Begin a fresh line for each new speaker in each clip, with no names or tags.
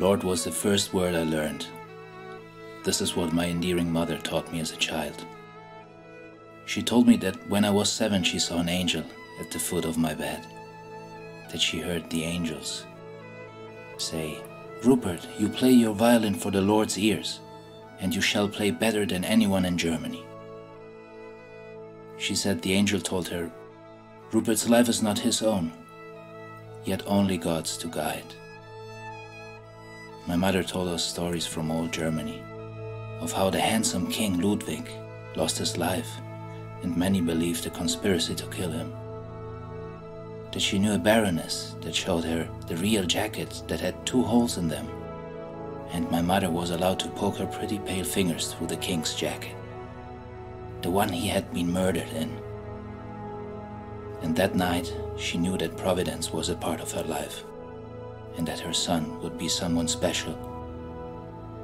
Lord was the first word I learned. This is what my endearing mother taught me as a child. She told me that when I was seven, she saw an angel at the foot of my bed, that she heard the angels say, Rupert, you play your violin for the Lord's ears, and you shall play better than anyone in Germany. She said the angel told her, Rupert's life is not his own, yet only God's to guide. My mother told us stories from old Germany of how the handsome King Ludwig lost his life, and many believed a conspiracy to kill him. That she knew a baroness that showed her the real jacket that had two holes in them, and my mother was allowed to poke her pretty pale fingers through the king's jacket, the one he had been murdered in. And that night, she knew that Providence was a part of her life, and that her son would be someone special,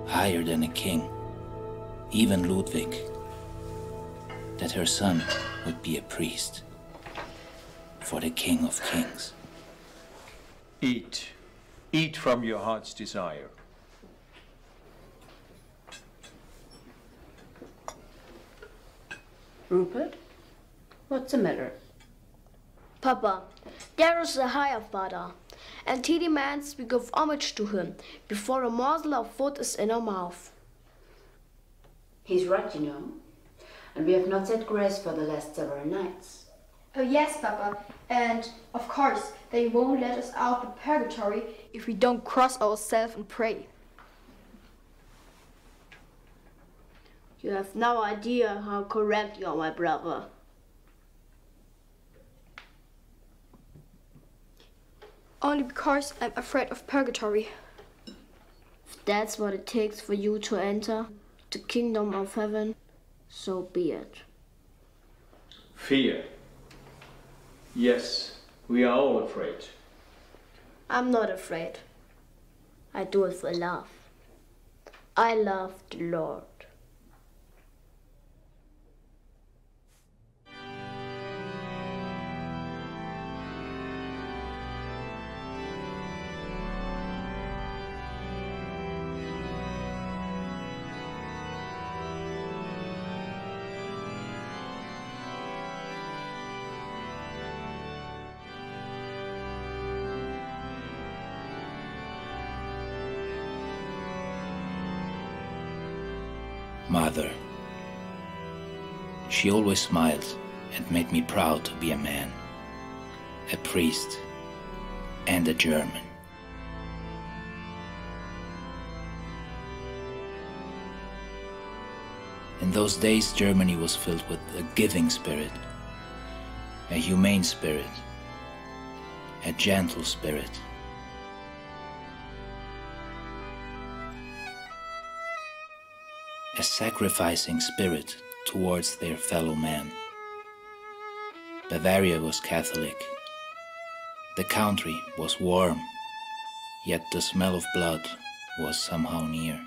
higher than a king, even Ludwig, that her son would be a priest for the King of Kings.
Eat. Eat from your heart's desire.
Rupert? What's the matter?
Papa, there is a higher father, and he demands we give homage to him before a morsel of food is in our mouth.
He's right, you know. And we have not said grace for the last several nights.
Oh, yes, Papa. And, of course, they won't let us out of purgatory if we don't cross ourselves and pray.
You have no idea how correct you are, my brother.
Only because I'm afraid of purgatory.
If that's what it takes for you to enter the kingdom of heaven, so be it.
Fear. Yes, we are all afraid.
I'm not afraid. I do it for love. I love the Lord.
She always smiled and made me proud to be a man, a priest, and a German. In those days, Germany was filled with a giving spirit, a humane spirit, a gentle spirit. a sacrificing spirit towards their fellow man. Bavaria was Catholic. The country was warm, yet the smell of blood was somehow near.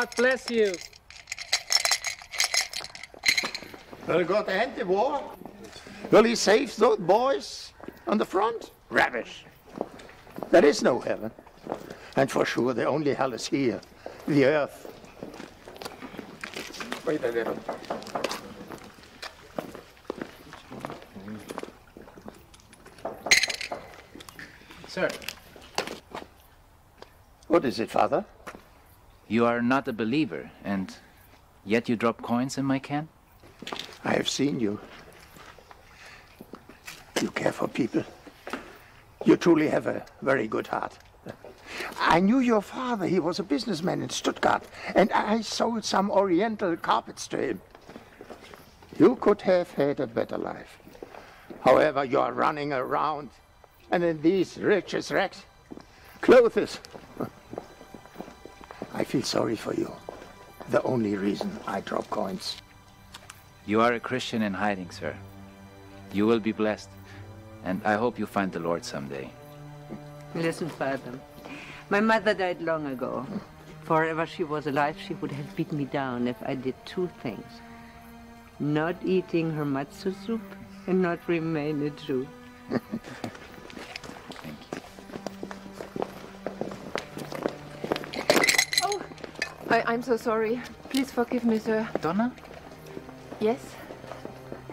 God
bless you.
Will go to end the war? Will he save those boys on the front? Rubbish. There is no heaven. And for sure, the only hell is here, the earth. Wait a little.
Sir,
What is it, Father?
You are not a believer, and yet you drop coins in my can?
I have seen you. You care for people. You truly have a very good heart. I knew your father. He was a businessman in Stuttgart, and I sold some oriental carpets to him. You could have had a better life. However, you are running around, and in these riches rags, clothes. I feel sorry for you. The only reason I drop coins.
You are a Christian in hiding, sir.
You will be blessed. And I hope you find the Lord someday.
Listen, Father. My mother died long ago. Forever she was alive, she would have beat me down if I did two things. Not eating her matzo soup and not remain a Jew.
I, I'm so sorry. Please forgive me, sir.
Donna?
Yes?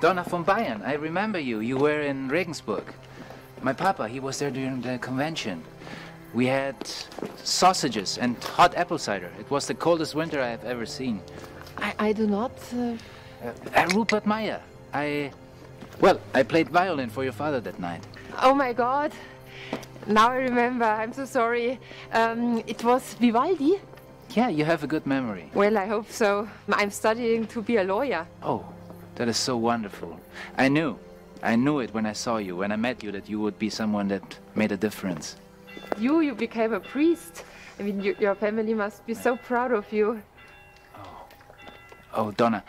Donna von Bayern, I remember you. You were in Regensburg. My papa, he was there during the convention. We had sausages and hot apple cider. It was the coldest winter I have ever seen.
I, I do not. Uh...
Uh, Rupert Mayer. I. Well, I played violin for your father that night.
Oh my god. Now I remember. I'm so sorry. Um, it was Vivaldi?
Yeah, you have a good memory.
Well, I hope so. I'm studying to be a lawyer.
Oh, that is so wonderful. I knew. I knew it when I saw you, when I met you, that you would be someone that made a difference.
You, you became a priest. I mean, you, your family must be so proud of you.
Oh, Donna,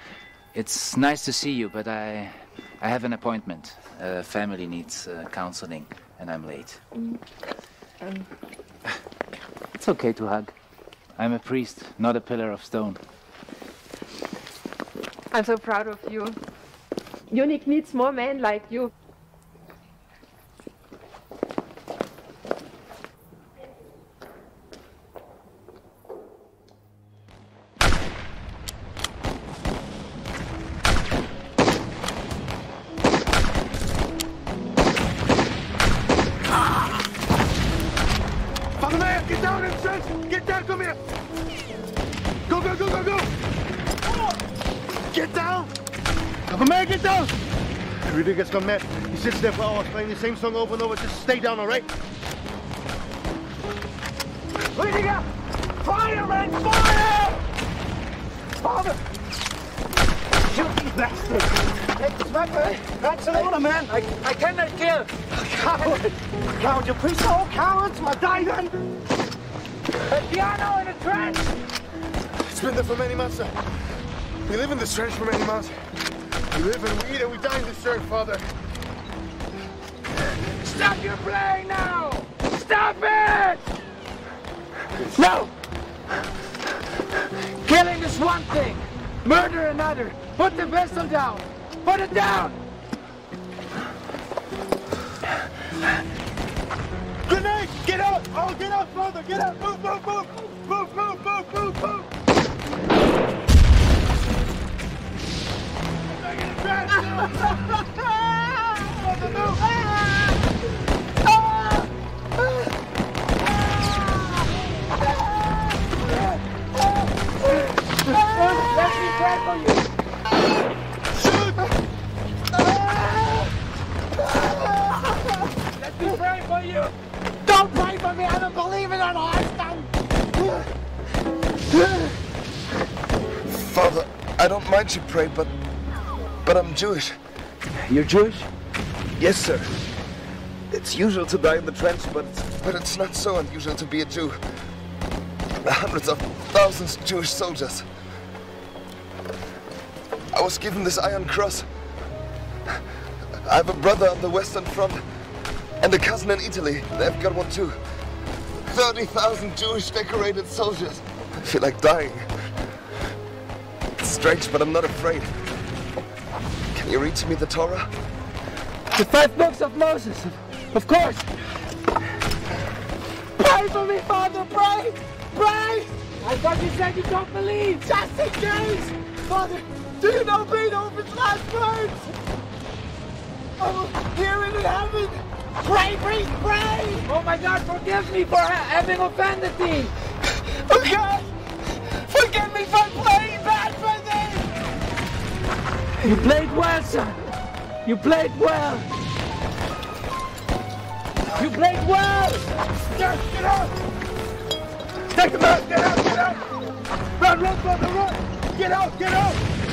it's nice to see you, but I, I have an appointment. Uh, family needs uh, counseling, and I'm late.
Mm. Um,
It's okay to hug. I'm a priest, not a pillar of stone.
I'm so proud of you. Munich needs more men like you.
Come here! Go, go, go, go, go! Get down! Father Mayer, get down! Rudy gets gone mad. He sits there for hours playing the same song over and over. Just stay down, all right? Rüdiger! Fire, man! Fire! Father! Shoot these bastards! Take this weapon! That's an order, man! I, I cannot kill! Coward! Coward, you piece of old cowards! My then! A piano in a trench! It's been there for many months, sir. We live in this trench for many months. We live and we eat and we die in this trench, Father.
Stop your playing now! Stop it!
No!
Killing is one thing, murder another. Put the pistol down. Put it down.
Grenade! Get out! Oh, get out, Father! Get out! Move, move, move! Move, move, move, move, move!
Let me for you. Let me pray for you. Don't pray for me. I don't believe in an Einstein.
Father, I don't mind you pray, but but I'm Jewish.
You're Jewish?
Yes, sir. It's usual to die in the trench, but but it's not so unusual to be a Jew. Hundreds of thousands of Jewish soldiers. I was given this Iron Cross. I have a brother on the Western Front and a cousin in Italy. They've got one too. 30,000 Jewish decorated soldiers. I feel like dying. It's strange, but I'm not afraid. Can you read to me the Torah?
The five books of Moses. Of course. Pray for me, Father. Pray. Pray. I thought you said you don't believe. Just in case. Father, do you know Beethoven's last words? Oh, I will hear it in heaven. Pray, priest, pray. Oh my God, forgive me for having offended thee. Oh God, forgive me for playing bad for thee. You played well, son. You played well. You played well. Yes, get out. Take him out. Get out. Get out. Run, run, run, run. Get out. Get out.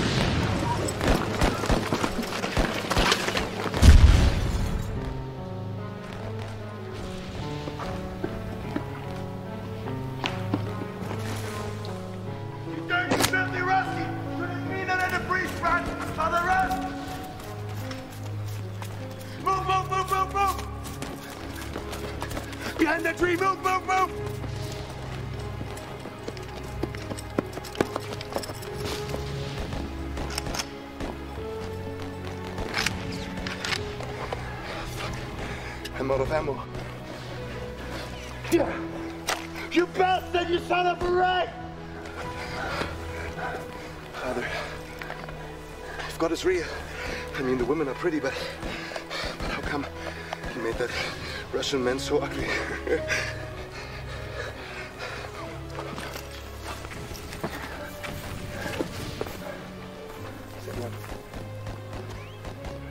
God is real, I mean, the women are pretty, but, but how come he made that Russian man so ugly?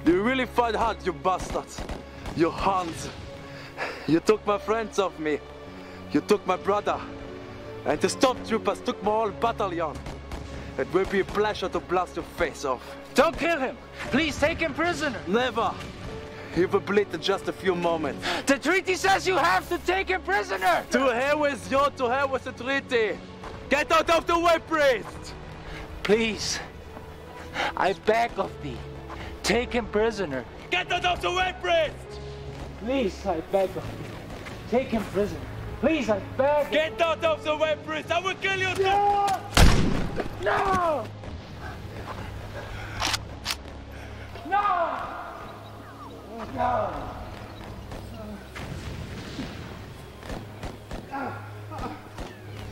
You really fight hard, you bastards. You Hans. You took my friends off me. You took my brother. And the stormtroopers took my whole battalion. It will be a pleasure to blast your face off.
Don't kill him! Please take him prisoner!
Never! He will bleed in just a few moments.
The treaty says you have to take him prisoner!
To hell with you, to hell with the treaty! Get out of the way, priest!
Please, I beg of thee, take him prisoner.
Get out of the way, priest!
Please, I beg of thee, take him prisoner. Please, I beg.
Get out of the way, priest! I will kill you!
No! No! No! No!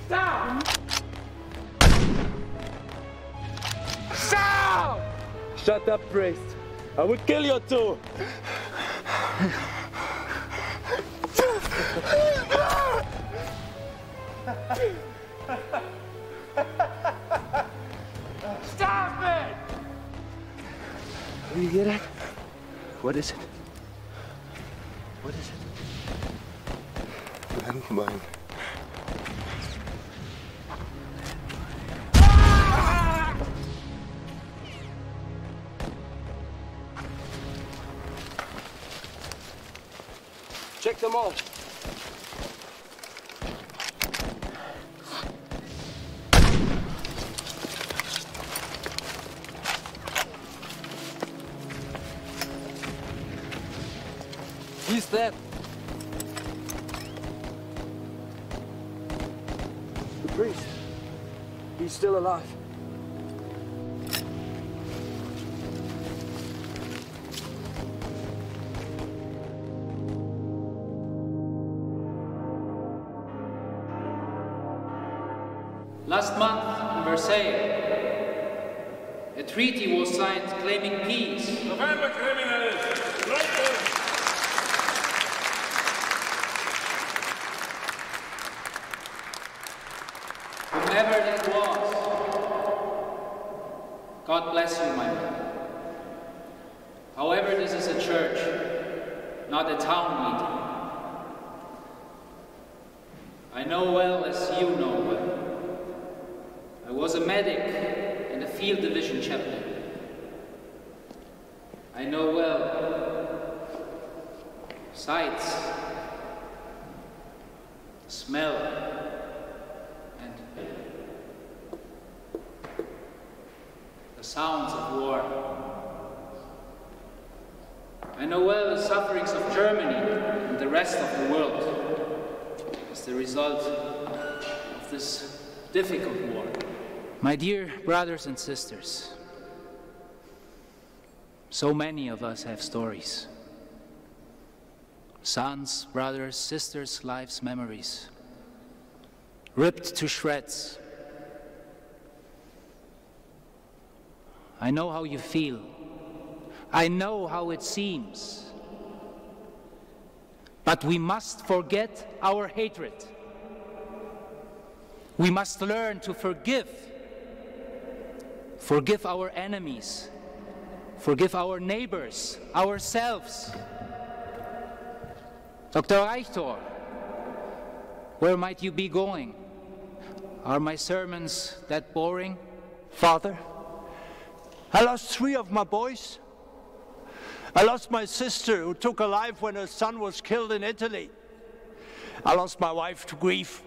Stop! Stop!
Shut up, priest. I will kill you too. Do you get it? What is it? What is it?
Landmine.
Check them all. He's dead. The priest. He's still alive.
Last month in Versailles, a treaty was signed claiming peace.
November criminals! Right there!
Whomever that was, God bless you, my brother. However, this is a church, a town meeting. I know well as you know well. I was a medic and a field division chaplain. I know well sights, smell, and the sounds of war. I know well the sufferings of Germany and the rest of the world as the result of this difficult war. My dear brothers and sisters, so many of us have stories. Sons, brothers, sisters, lives, memories. Ripped to shreds. I know how you feel. I know how it seems. But we must forget our hatred. We must learn to forgive. Forgive our enemies. Forgive our neighbors, ourselves. Dr. Richter, where might you be going? Are my sermons that boring?
Father, I lost three of my boys. I lost my sister who took a life when her son was killed in Italy. I lost my wife to grief.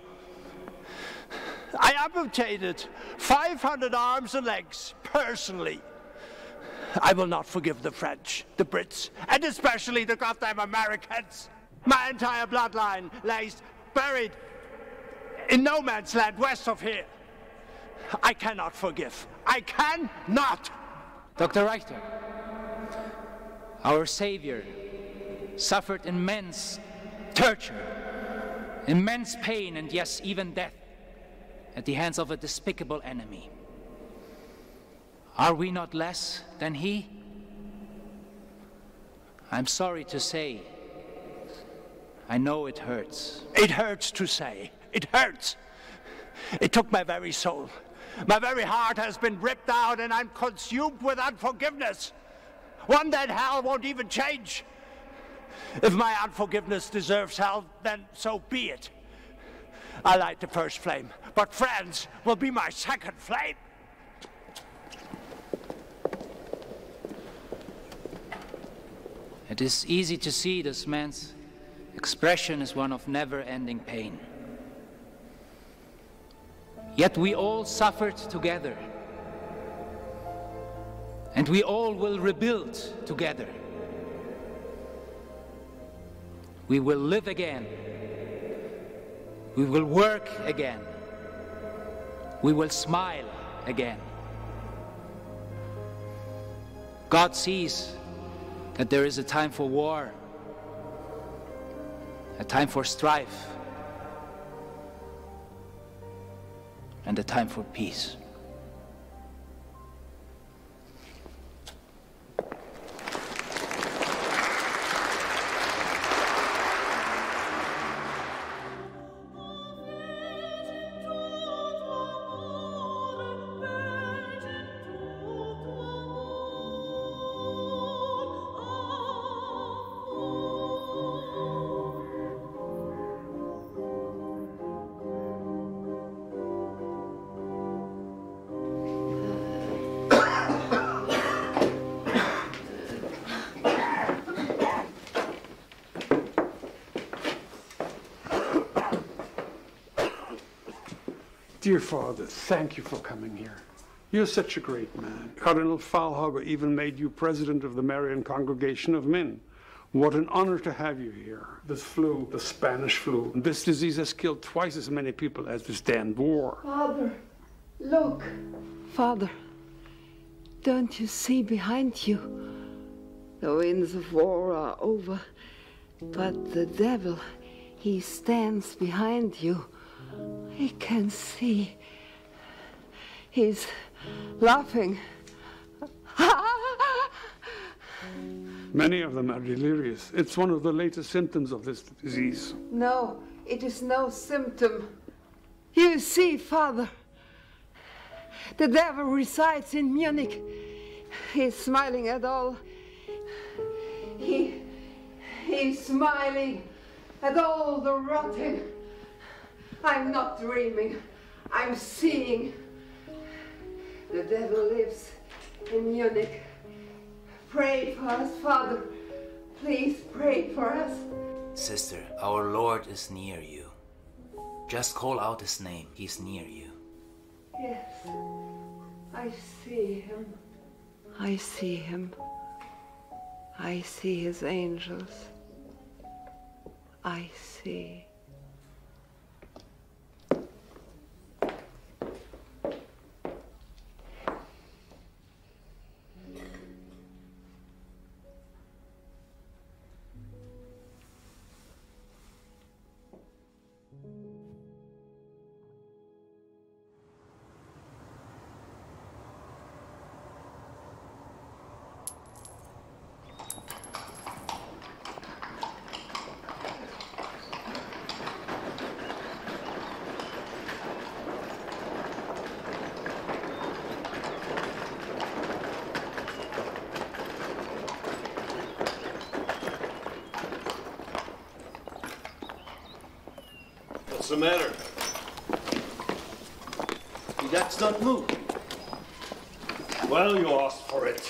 I amputated 500 arms and legs personally. I will not forgive the French, the Brits, and especially the goddamn Americans. My entire bloodline lays buried in no man's land west of here. I cannot forgive. I cannot!
Dr. Richter, our Savior suffered immense torture, immense pain, and yes, even death at the hands of a despicable enemy. Are we not less than He? I'm sorry to say, I know it hurts.
It hurts to say. It hurts. It took my very soul. My very heart has been ripped out and I'm consumed with unforgiveness. One that hell won't even change. If my unforgiveness deserves hell, then so be it. I light the first flame, but friends will be my second flame.
It is easy to see this man's expression is one of never ending pain. Yet we all suffered together. And we all will rebuild together. We will live again. We will work again. We will smile again. God sees that there is a time for war, a time for strife, and a time for peace.
Dear Father, thank you for coming here. You're such a great man. Cardinal Faulhaber even made you president of the Marian Congregation of Men. What an honor to have you here. This flu, the Spanish flu, this disease has killed twice as many people as this damned war.
Father, look. Father, don't you see behind you? The winds of war are over, but the devil, he stands behind you. I can see. He's laughing.
Many of them are delirious. It's one of the latest symptoms of this disease.
No, it is no symptom. You see, Father, the devil resides in Munich. He's smiling at all. He, he's smiling at all the rotting. I'm not dreaming. I'm seeing. The devil lives in Munich. Pray for us, Father. Please pray for us.
Sister, our Lord is near you. Just call out his name. He's near you.
Yes, I see him. I see him. I see his angels. I see.
The matter?
The ducks don't move.
Well, you asked for it.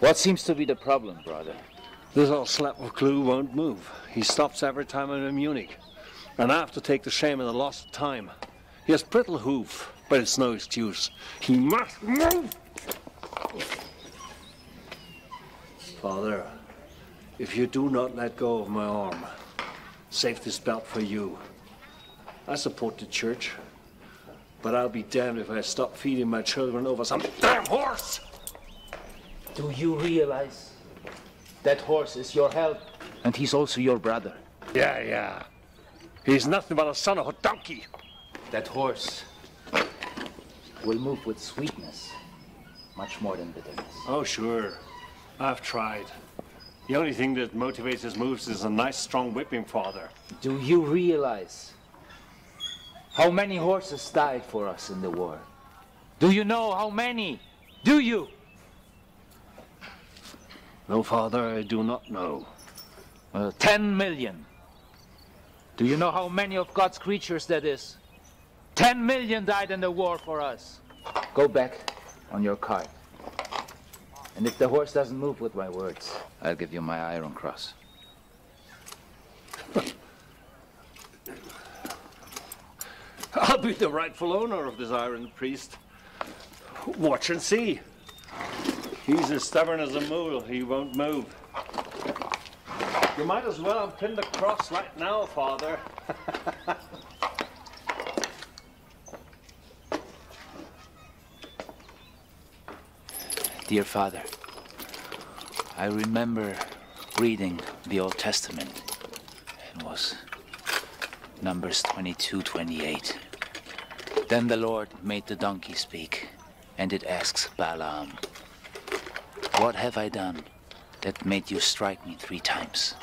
What seems to be the problem, brother?
This old slap of glue won't move. He stops every time I'm in Munich. And I have to take the shame and the loss of time. He has brittle hoof, but it's no excuse. He must move! Father, if you do not let go of my arm, save this belt for you. I support the church, but I'll be damned if I stop feeding my children over some damn horse!
Do you realize that horse is your help? And he's also your brother.
Yeah, yeah. He's nothing but a son of a donkey.
That horse will move with sweetness, much more than bitterness.
Oh, sure. I've tried. The only thing that motivates his moves is a nice, strong whipping, Father.
Do you realize how many horses died for us in the war? Do you know how many? Do you?
No, Father, I do not know.
Well, ten million. Do you know how many of God's creatures that is? Ten million died in the war for us. Go back on your card. And if the horse doesn't move with my words, I'll give you my iron cross.
I'll be the rightful owner of this iron priest. Watch and see. He's as stubborn as a mule. He won't move. You might as well unpin the cross right now, Father.
Dear Father, I remember reading the Old Testament. It was Numbers 22 28. Then the Lord made the donkey speak, and it asks Balaam, What have I done that made you strike me three times?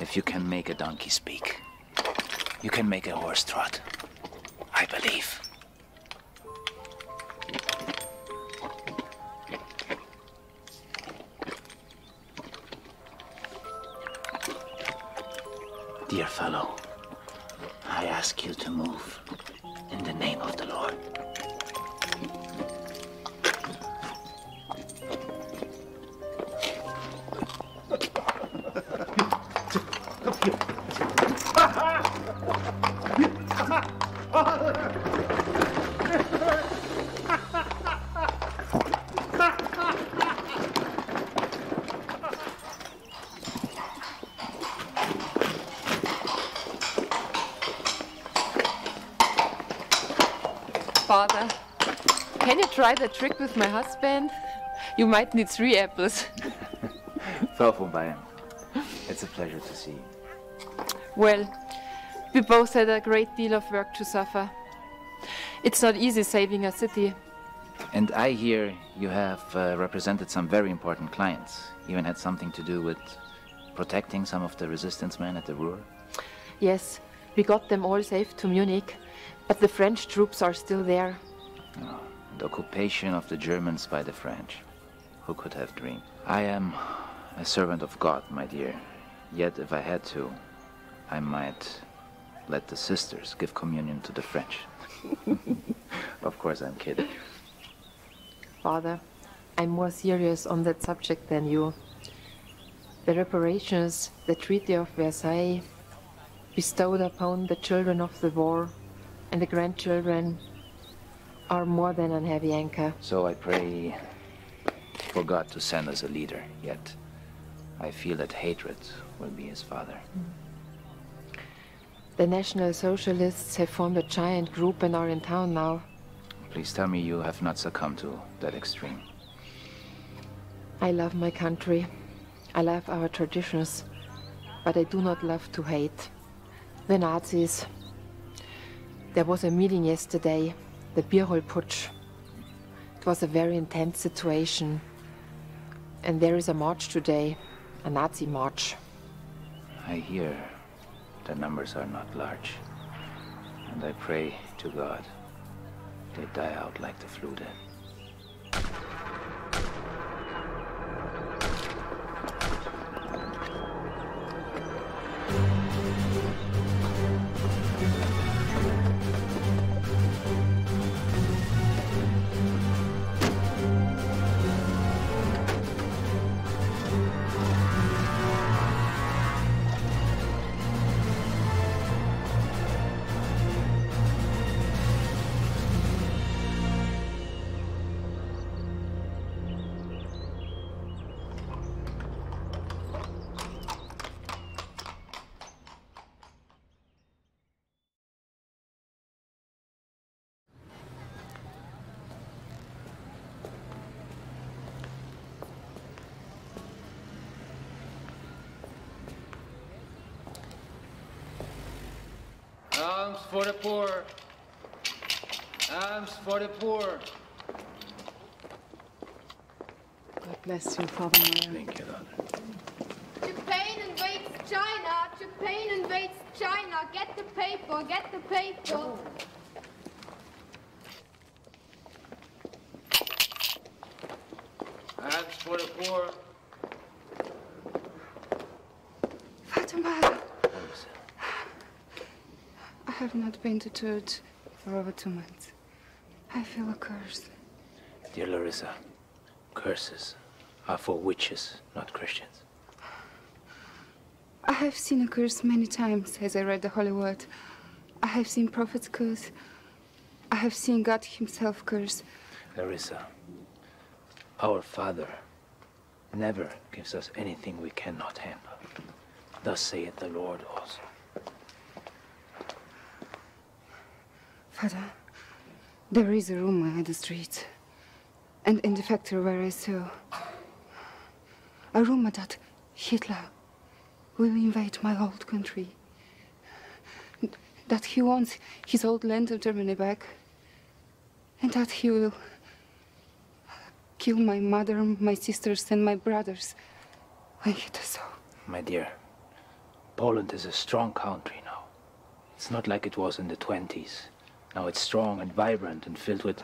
If you can make a donkey speak, you can make a horse trot. I believe. Ask you to move
try the trick with my husband? You might need three apples.
Frau von Bayern, it's a pleasure to see you.
Well, we both had a great deal of work to suffer. It's not easy saving a city.
And I hear you have uh, represented some very important clients, even had something to do with protecting some of the resistance men at the Ruhr.
Yes, we got them all safe to Munich, but the French troops are still there.
The occupation of the Germans by the French. Who could have dreamed? I am a servant of God, my dear. Yet, if I had to, I might let the sisters give communion to the French. of course, I'm kidding.
Father, I'm more serious on that subject than you. The reparations, the Treaty of Versailles, bestowed upon the children of the war and the grandchildren are more than a heavy anchor.
So I pray for God to send us a leader, yet I feel that hatred will be his father.
The National Socialists have formed a giant group and are in town now.
Please tell me you have not succumbed to that extreme.
I love my country. I love our traditions. But I do not love to hate. The Nazis. There was a meeting yesterday, the Beer Hall Putsch. It was a very intense situation. And there is a march today, a Nazi march.
I hear the numbers are not large. And I pray to God they die out like the flu did. For the poor. Arms for the poor.
God bless you, Father Mayer.
Thank you, daughter.
Japan invades China. Japan invades China. Get the paper. Get the paper.
Alms for the poor.
Fatima, I have not been to church for over two months. I feel a curse.
Dear Larissa, curses are for witches, not Christians.
I have seen a curse many times as I read the Holy Word. I have seen prophets curse. I have seen God Himself curse.
Larissa, our Father never gives us anything we cannot handle. Thus saith the Lord also.
Father, there is a rumor in the street and in the factory where I saw a rumor that Hitler will invade my old country. That he wants his old land of Germany back. And that he will kill my mother, my sisters, and my brothers when he does so.
My dear, Poland is a strong country now. It's not like it was in the 20s. Now it's strong and vibrant and filled with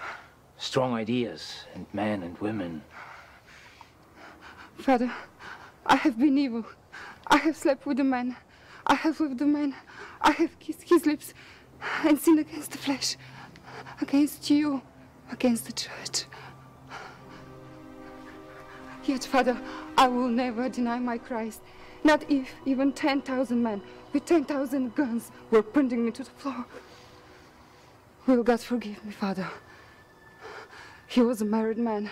strong ideas and men and women.
Father, I have been evil. I have slept with a man. I have loved a man. I have kissed his lips and sinned against the flesh, against you, against the church. Yet, Father, I will never deny my Christ. Not if even 10,000 men with 10,000 guns were pointing me to the floor. Will God forgive me, Father? He was a married man.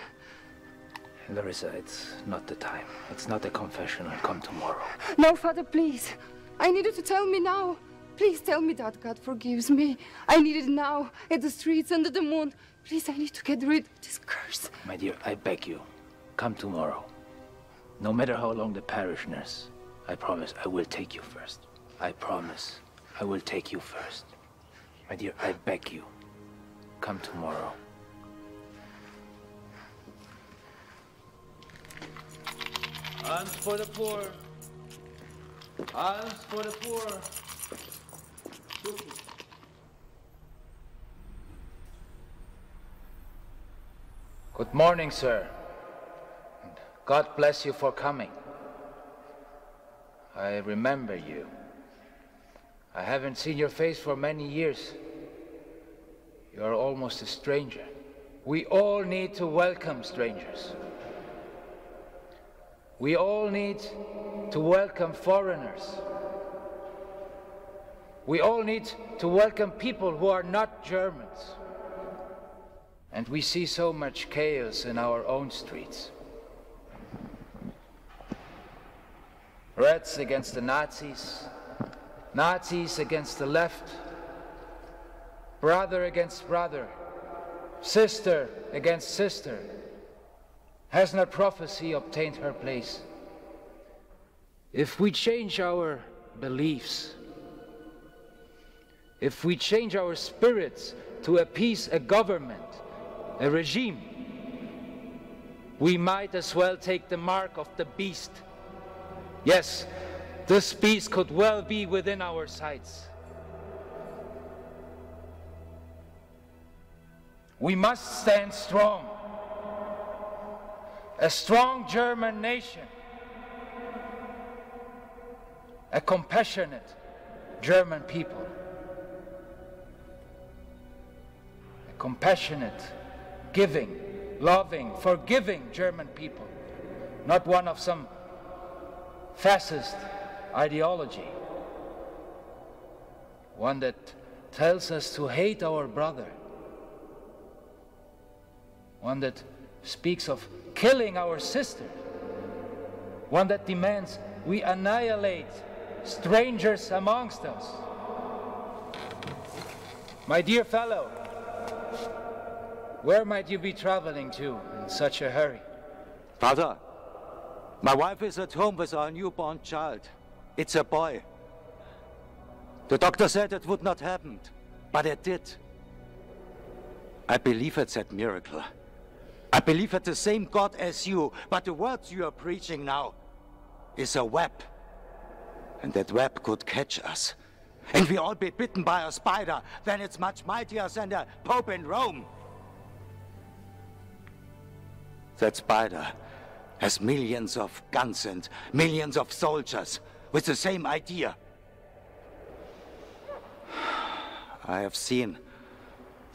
Larissa, it's not the time. It's not a confession. I'll come tomorrow.
No, Father, please. I need you to tell me now. Please tell me that God forgives me. I need it now, at the streets, under the moon. Please, I need to get rid of this curse.
My dear, I beg you, come tomorrow. No matter how long the parish nurse, I promise I will take you first. I promise I will take you first. My dear, I beg you, come tomorrow.
Alms for the poor. Alms for the poor. Good morning, sir. God bless you for coming. I remember you. I haven't seen your face for many years. You are almost a stranger. We all need to welcome strangers. We all need to welcome foreigners. We all need to welcome people who are not Germans. And we see so much chaos in our own streets. Reds against the Nazis, Nazis against the left, brother against brother, sister against sister. Has not prophecy obtained her place? If we change our beliefs, if we change our spirits to appease a government, a regime, we might as well take the mark of the beast. Yes, this beast could well be within our sights. We must stand strong. A strong German nation. A compassionate German people. A compassionate, giving, loving, forgiving German people. Not one of some fascist ideology. One that tells us to hate our brother. One that speaks of killing our sister. One that demands we annihilate strangers amongst us. My dear fellow, where might you be traveling to in such a hurry?
Father, my wife is at home with our newborn child. It's a boy. The doctor said it would not happen. but it did. I believe it's that miracle. I believe it's the same God as you, but the words you are preaching now is a web. And that web could catch us. And we all be bitten by a spider, then it's much mightier than the Pope in Rome. That spider has millions of guns and millions of soldiers with the same idea. I have seen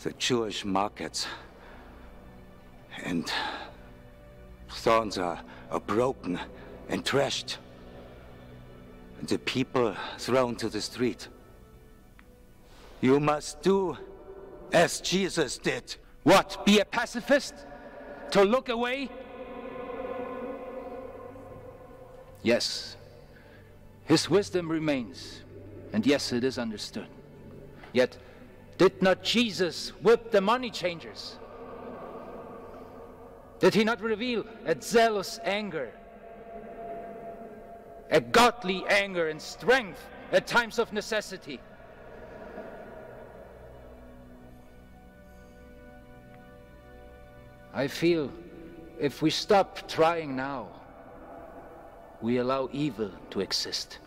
the Jewish markets and thorns are, are broken and trashed. The people thrown to the street. You must do as Jesus did.
What? Be a pacifist? To look away? Yes. His wisdom remains. And yes, it is understood. Yet, did not Jesus whip the money changers? Did he not reveal a zealous anger? A godly anger and strength at times of necessity? I feel if we stop trying now, we allow evil to exist.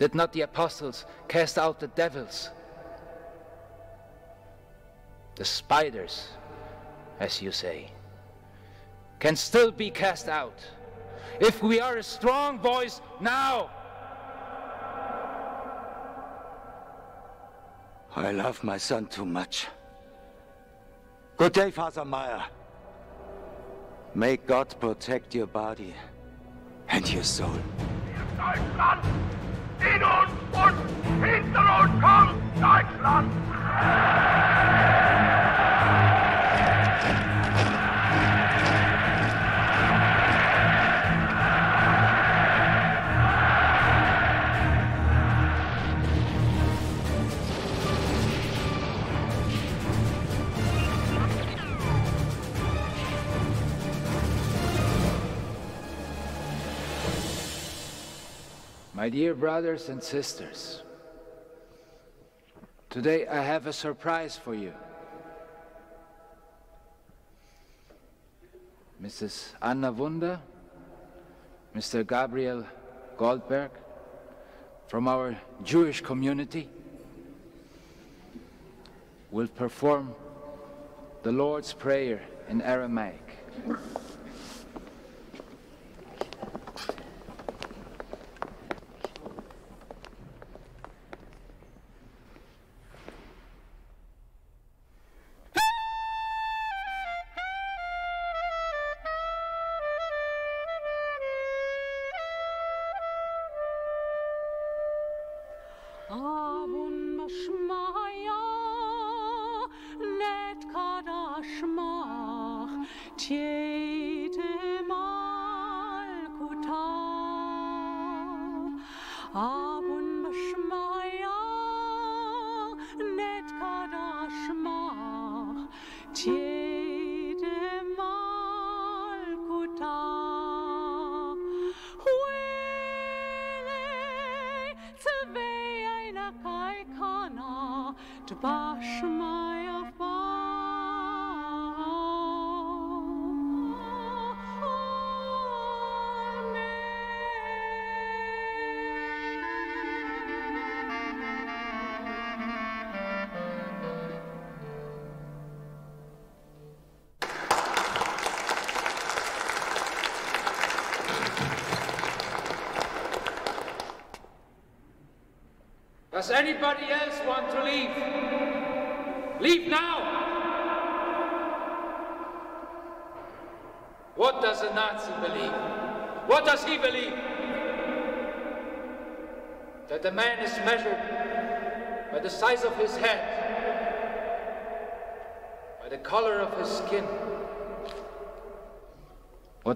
Did not the apostles cast out the devils? The spiders, as you say, can still be cast out if we are a strong voice now.
I love my son too much. Good day, Father Mayer. May God protect your body and your soul.
Deutschland! In uns und hinter uns kommt Deutschland!
My dear brothers and sisters, today I have a surprise for you. Mrs. Anna Wunder, Mr. Gabriel Goldberg, from our Jewish community, will perform the Lord's Prayer in Aramaic.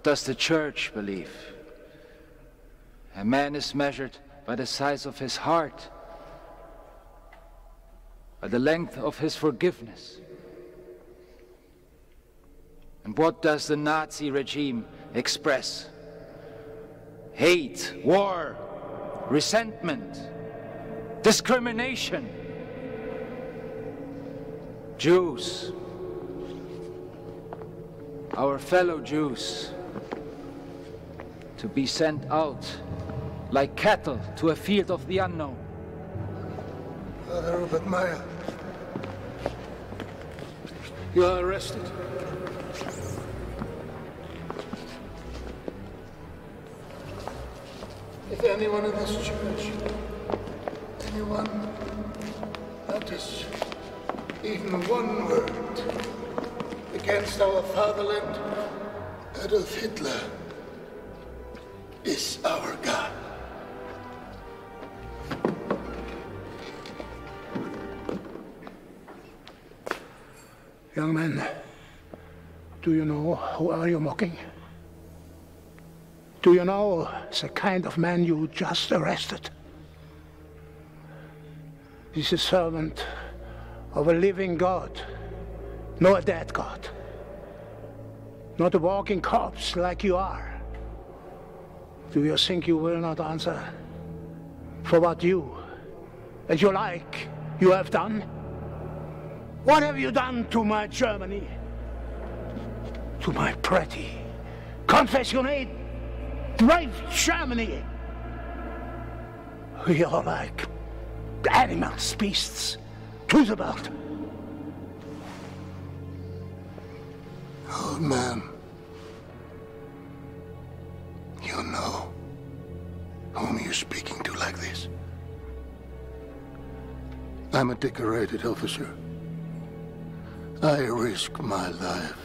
Does the church believe? A man is measured by the size of his heart, by the length of his forgiveness. And what does the Nazi regime express? Hate, war, resentment,
discrimination. Jews, our fellow Jews, to be sent out like cattle to a field of the unknown.
Father Rupert Mayer,
You are arrested.
if anyone in this church, anyone utters even one word against our fatherland, Adolf Hitler is our God. Young man, do you know who are you mocking? Do you know the kind of man you just arrested? He's a servant of a living God, not a dead God. Not a walking corpse like you are. Do you think you will not answer for what you, as you like, you have done? What have you done to my Germany? To my pretty, confessionate, brave Germany? We are like animals, beasts, to the belt. Old man, you know whom you're speaking to like this. I'm a decorated officer. I risked my life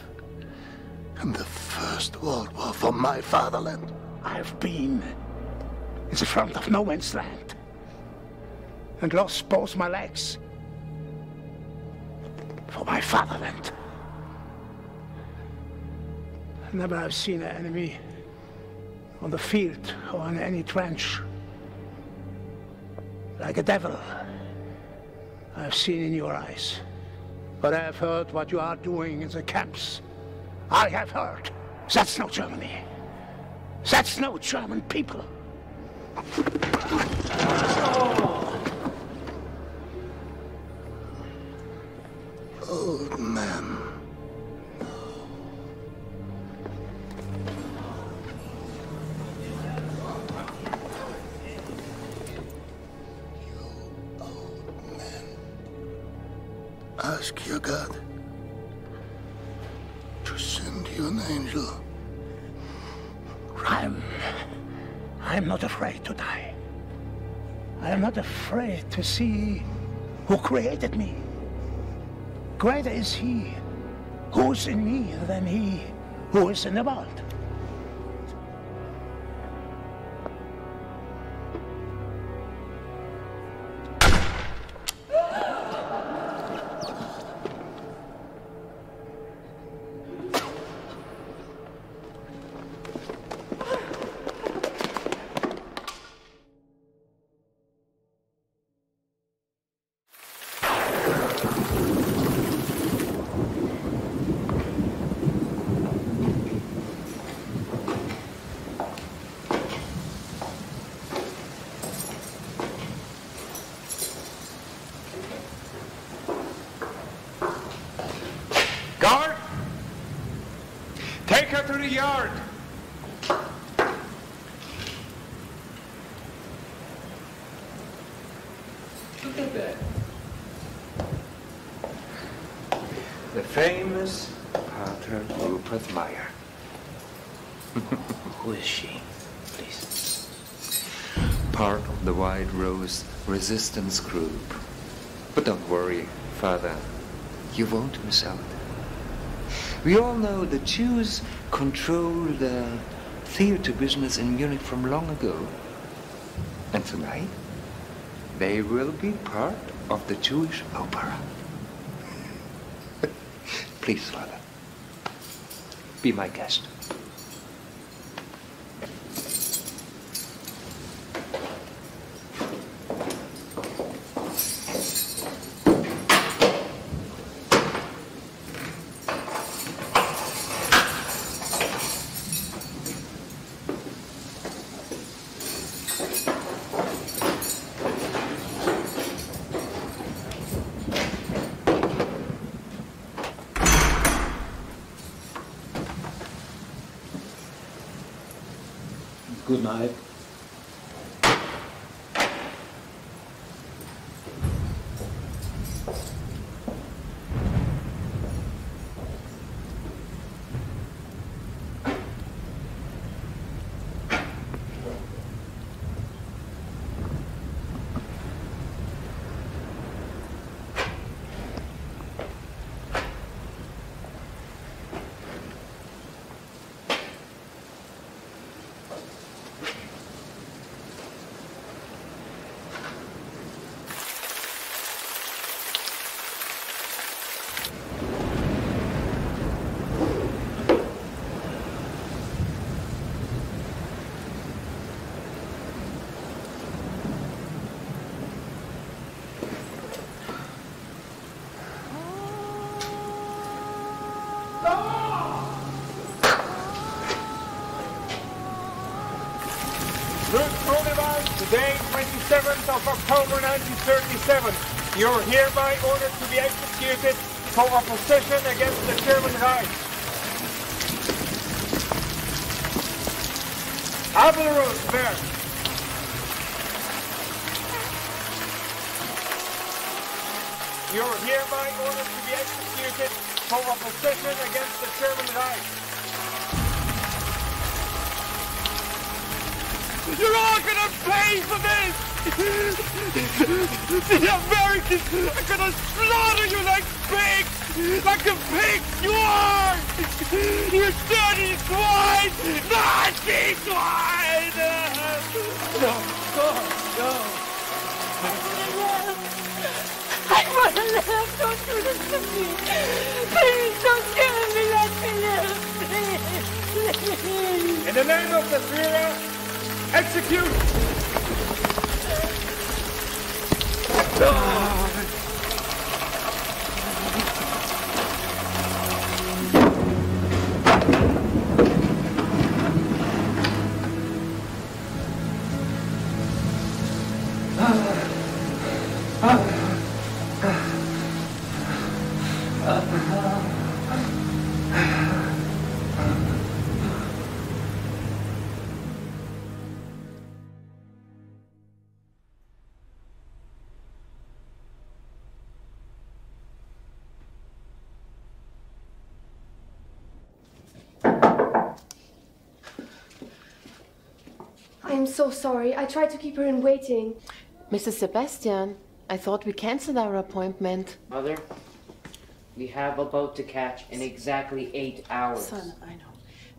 in the First World War for my fatherland. I've been in the front of no man's land and lost both my legs for my fatherland. Never have seen an enemy on the field or in any trench. Like a devil, I've seen in your eyes. But I have heard what you are doing in the camps. I have heard. That's no Germany. That's no German people. Old to see who created me. Greater is he who is in me than he who is in the world.
Resistance group. But don't worry, Father. You won't miss out. We all know the Jews control the theater business in Munich from long ago. And tonight, they will be part of the Jewish opera. Please, Father, be my guest.
Night.
27th of October 1937. You're hereby ordered to be executed for opposition against the German Reich. There. You're hereby ordered to be executed for opposition against the German Reich.
You're all gonna pay for this! The Americans are gonna slaughter you like pigs! Like the pigs you are! You dirty swine! Nazi swine! No, no, no.
I want to live. Don't do this to me. Please don't kill me. Let me live. Please. Please.
In the name of the Führer, execute!
I so sorry. I tried to keep her in waiting.
Mrs. Sebastian, I thought we canceled our appointment.
Mother, we have a boat to catch in exactly eight hours.
Son, I know.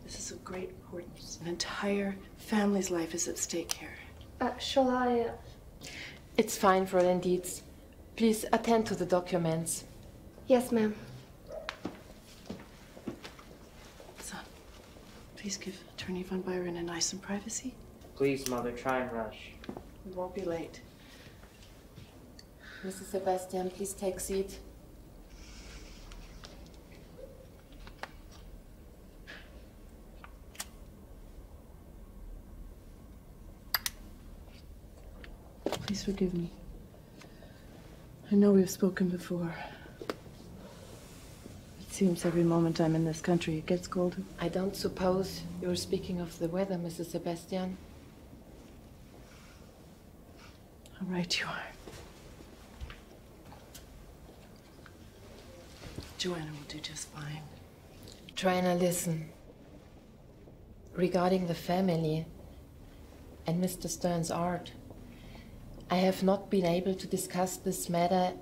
This is of great importance. An entire family's life is at stake here.
Uh, shall I? Uh...
It's fine, Fräulein Dietz. Please attend to the documents.
Yes, ma'am.
Son, please give Attorney Von Byron a nice and privacy.
Please, Mother, try and rush.
We won't be late.
Mrs. Sebastian, please take seat.
Please forgive me. I know we've spoken before. It seems every moment I'm in this country it gets colder.
I don't suppose you're speaking of the weather, Mrs. Sebastian.
How right you are. Joanna will do just fine.
Joanna, listen. Regarding the family and Mr. Stern's art, I have not been able to discuss this matter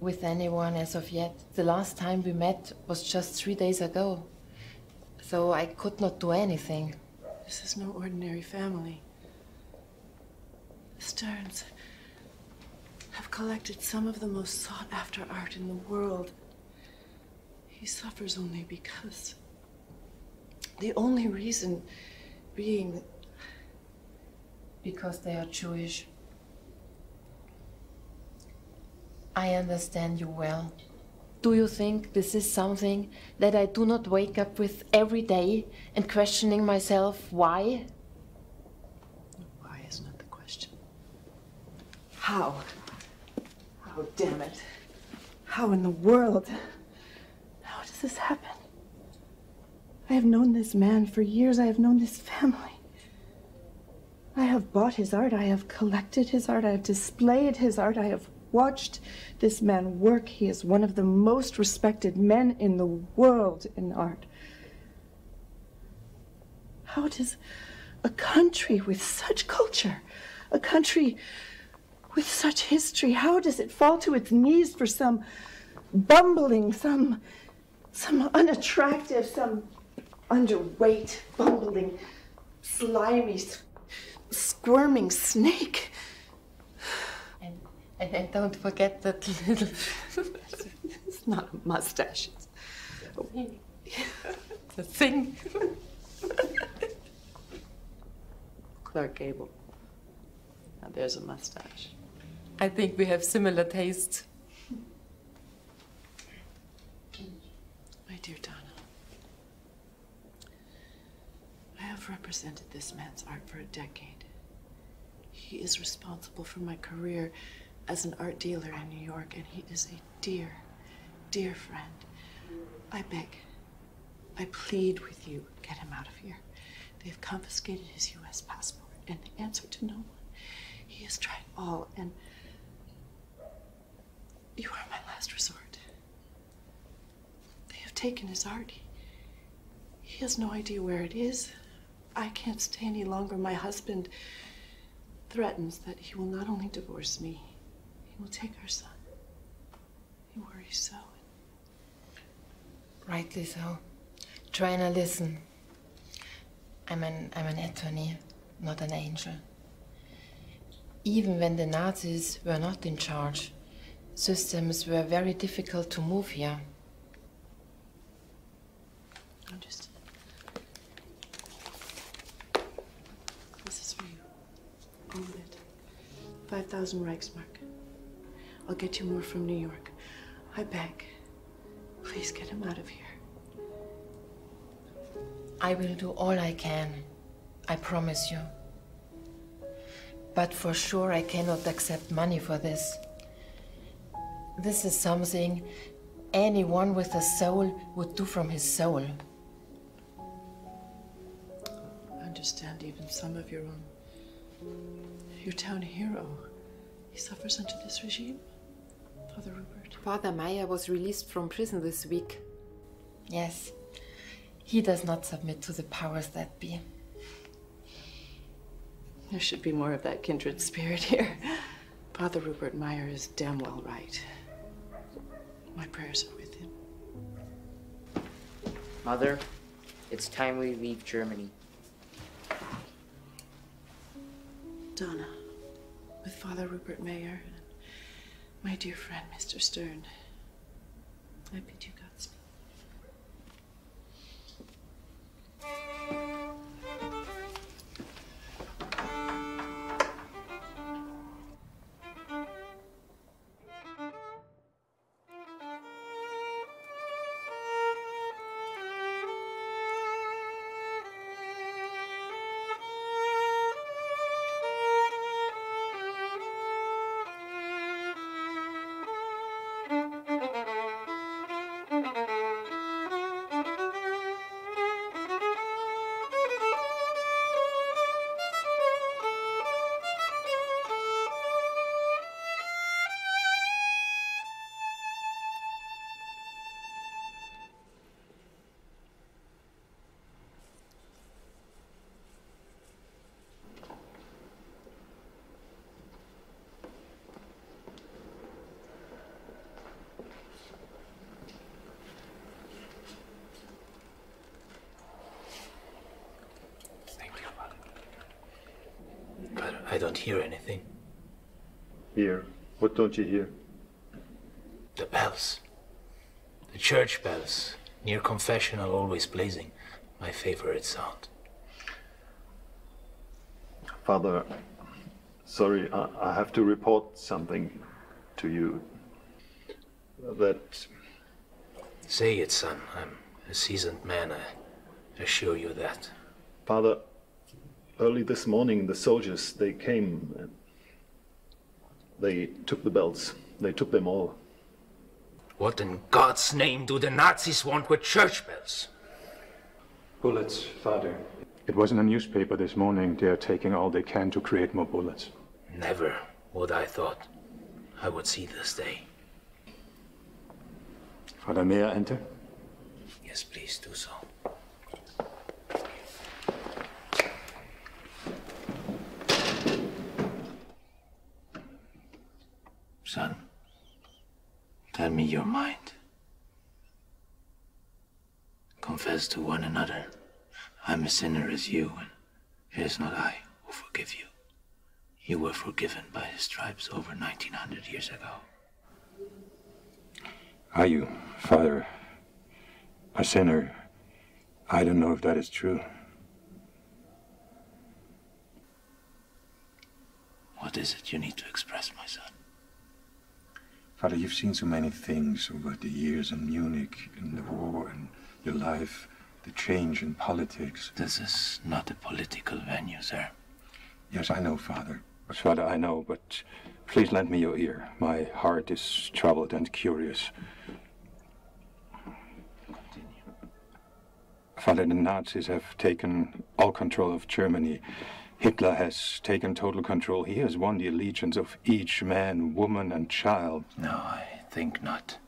with anyone as of yet. The last time we met was just three days ago, so I could not do anything.
This is no ordinary family. The Sterns have collected some of the most sought after art in the world. He suffers only because. The only reason being.
Because they are Jewish. I understand you well. Do you think this is something that I do not wake up with every day and questioning myself why?
Why is not the question. How? How, damn it. How in the world? How does this happen? I have known this man for years. I have known this family. I have bought his art, I have collected his art, I have displayed his art, I have watched this man work. He is one of the most respected men in the world in art. How does a country with such culture, a country with such history, how does it fall to its knees for some bumbling, some some unattractive, some underweight, bumbling, slimy, squirming snake?
And, and, and don't forget that little.
it's not a mustache.
It's a thing.
Clark Gable. Now there's a mustache.
I think we have similar tastes.
My dear Donna, I have represented this man's art for a decade. He is responsible for my career as an art dealer in New York, and he is a dear, dear friend. I beg, I plead with you, get him out of here. They've confiscated his U.S. passport and the answer to no one. He has tried all, and you are my last resort. They have taken his art. He, has no idea where it is. I can't stay any longer. My husband threatens that he will not only divorce me, he will take our son. He worries so.
Rightly so. Try and listen. I'm an, I'm an attorney, not an angel. Even when the Nazis were not in charge, systems were very difficult to move here.
Understood. This is for you. All of it. 5,000 Reichsmark. I'll get you more from New York. I beg. Please get him out of here.
I will do all I can. I promise you. But for sure, I cannot accept money for this. This is something anyone with a soul would do from his soul.
I understand even some of your own. Your town hero. He suffers under this regime. Father Rupert.
Father Mayer was released from prison this week. Yes, he does not submit to the powers that be.
There should be more of that kindred spirit here. Father Rupert Mayer is damn well right. My prayers are with him.
Mother, it's time we leave Germany.
Donna, with Father Rupert Mayer and my dear friend, Mr. Stern, I bid you
don't hear anything.
Hear? What don't you hear?
The bells. The church bells. Near confessional, always blazing. My favorite sound.
Father, sorry, I, I have to report something to you. That
Say it, son. I'm a seasoned man, I assure you that.
Father, early this morning the soldiers they came and they took the bells. They took them all.
What in God's name do the Nazis want with church bells?
Bullets, Father. It was in the newspaper this morning. They are taking all they can to create more bullets.
Never would I thought I would see this day.
Father, may I enter?
Yes, please do so. Son, tell me your mind. Confess to one another. I'm a sinner as you, and it is not I who forgive you. You were forgiven by his stripes over 1900 years ago.
Are you, Father, a sinner? I don't know if that is true.
What is it you need to express, my son?
Father, you've seen so many things over the years in Munich, in the war, in your life, the change in politics.
This is not a political venue, sir.
Yes, I know, Father. Father, I know, but please lend me your ear. My heart is troubled and curious. Continue. Father, the Nazis have taken all control of Germany. Hitler has taken total control. He has won the allegiance of each man, woman, and child.
No, I think not.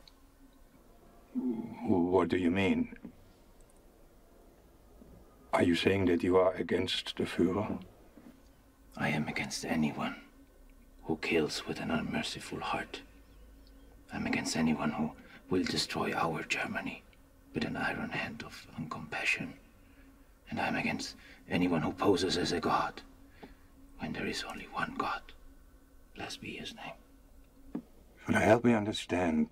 What do you mean? Are you saying that you are against the Führer?
I am against anyone who kills with an unmerciful heart. I'm against anyone who will destroy our Germany with an iron hand of uncompassion. And I'm against anyone who poses as a god when there is only one God. Blessed be his name.
Can I help me understand?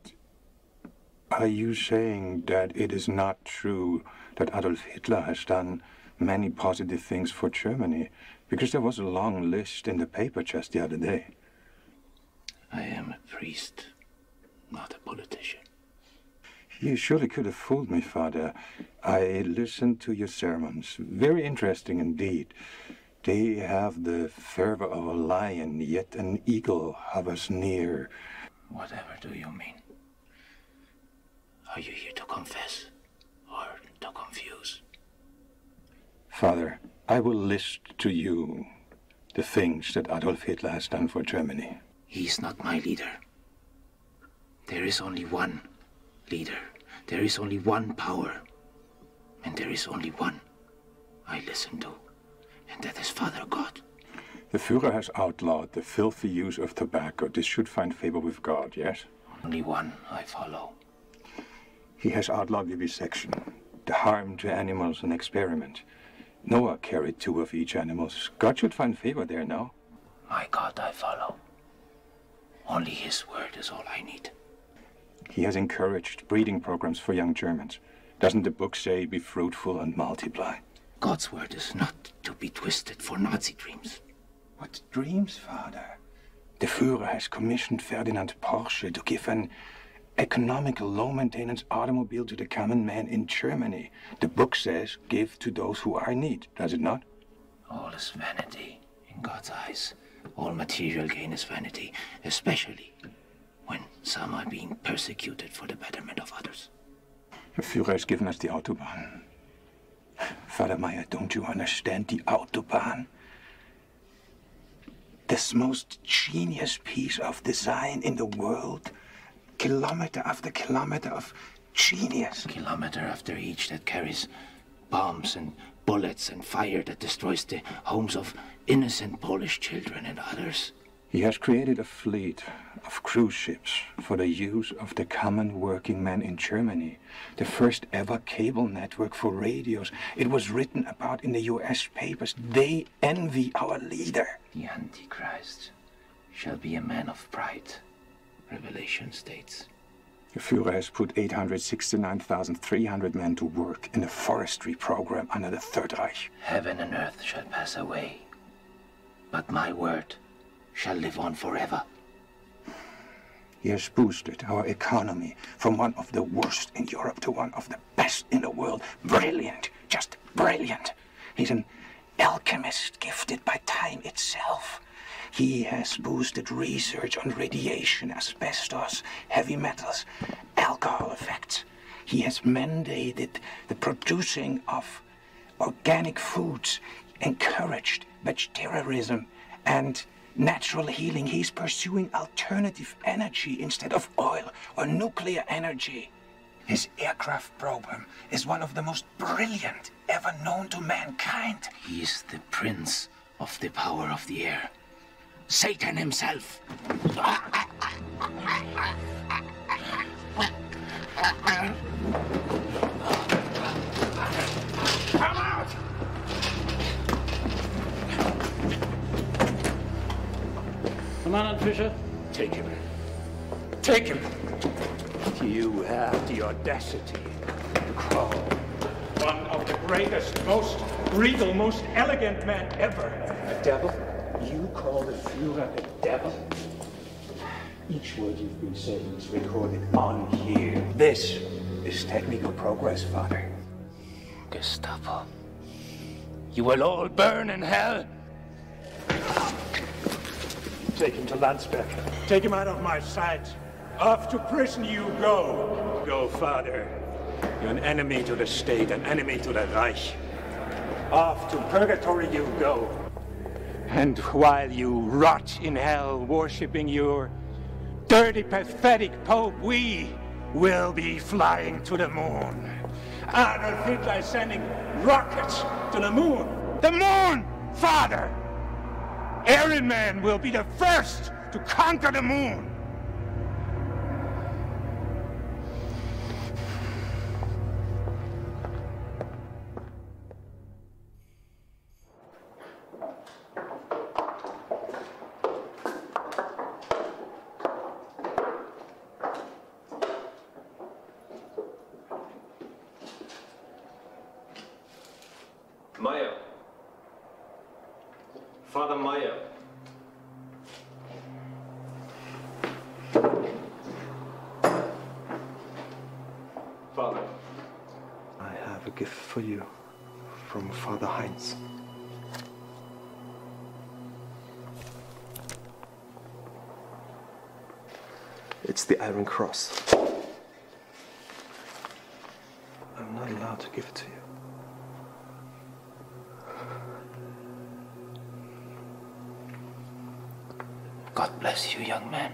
Are you saying that it is not true that Adolf Hitler has done many positive things for Germany? Because there was a long list in the paper just the other day.
I am a priest, not a politician.
You surely could have fooled me, Father. I listened to your sermons. Very interesting indeed. They have the fervor of a lion, yet an eagle hovers near.
Whatever do you mean? Are you here to confess or to confuse?
Father, I will list to you the things that Adolf Hitler has done for Germany.
He is not my leader. There is only one leader. There is only one power. And there is only one I listen to. And that is Father God.
The Führer has outlawed the filthy use of tobacco. This should find favor with God, yes?
Only one I follow.
He has outlawed vivisection, the harm to animals and experiment. Noah carried two of each animal. God should find favor there, no?
My God I follow. Only his word is all I need.
He has encouraged breeding programs for young Germans. Doesn't the book say, be fruitful and multiply?
God's word is not to be twisted for Nazi dreams.
What dreams, Father? The Führer has commissioned Ferdinand Porsche to give an economical, low-maintenance automobile to the common man in Germany. The book says, give to those who are in need, does it not?
All is vanity in God's eyes. All material gain is vanity, especially when some are being persecuted for the betterment of others.
The Führer has given us the Autobahn. Father Mayer, don't you understand the Autobahn? This most genius piece of design in the world. Kilometer after kilometer of genius.
Kilometer after each that carries bombs and bullets and fire that destroys the homes of innocent Polish children and others.
He has created a fleet of cruise ships for the use of the common working man in Germany. The first ever cable network for radios. It was written about in the US papers. They envy our leader.
The Antichrist shall be a man of pride, Revelation states.
The Führer has put 869,300 men to work in a forestry program under the Third Reich.
Heaven and earth shall pass away, but my word shall live on forever.
He has boosted our economy from one of the worst in Europe to one of the best in the world. Brilliant, just brilliant. He's an alchemist gifted by time itself. He has boosted research on radiation, asbestos, heavy metals, alcohol effects. He has mandated the producing of
organic foods, encouraged vegetarianism and natural healing. He's pursuing alternative energy instead of oil or nuclear energy. His aircraft program is one of the most brilliant ever known to mankind.
He is the prince of the power of the air. Satan himself.
Come out!
Commandant Fisher,
take him. Take him. You have the audacity to call one of the greatest, most regal, most elegant men ever a devil? You call the Führer a devil? Each word you've been saying is recorded on here. This is technical progress, Father.
Gestapo.
You will all burn in hell. Take him to Landsberg. Take him out of my sight. Off to prison you go. Go, Father. You're an enemy to the state, an enemy to the Reich. Off to purgatory you go. And while you rot in hell worshipping your dirty, pathetic Pope, we will be flying to the moon. Adolf Hitler sending rockets to the moon. The moon, Father! Iron Man will be the first to conquer the moon.
Cross. I'm not allowed to give it to you.
God bless you, young man.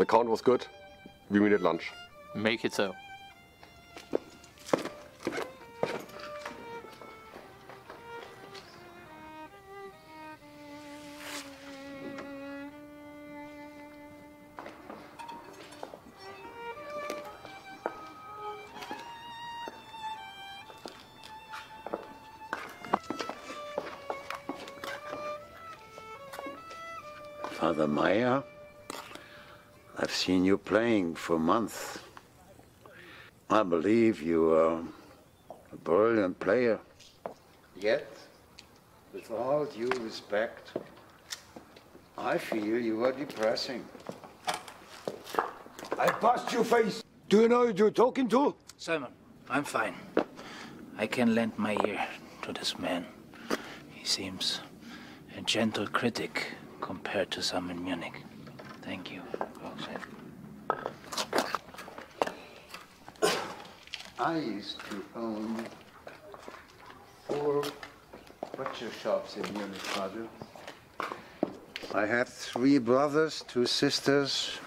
The count was good. We meet at lunch.
Make it so.
Father Mayer, I've seen you playing for months. I believe you are a brilliant player. Yet, with all due respect, I feel you are depressing.
I bust your face. Do you know who you're talking to?
Simon, I'm fine. I can lend my ear to this man. He seems a gentle critic compared to some in Munich. Thank you, Roxanne.
I used to own four butcher shops in Munich, Father. I had three brothers, two sisters,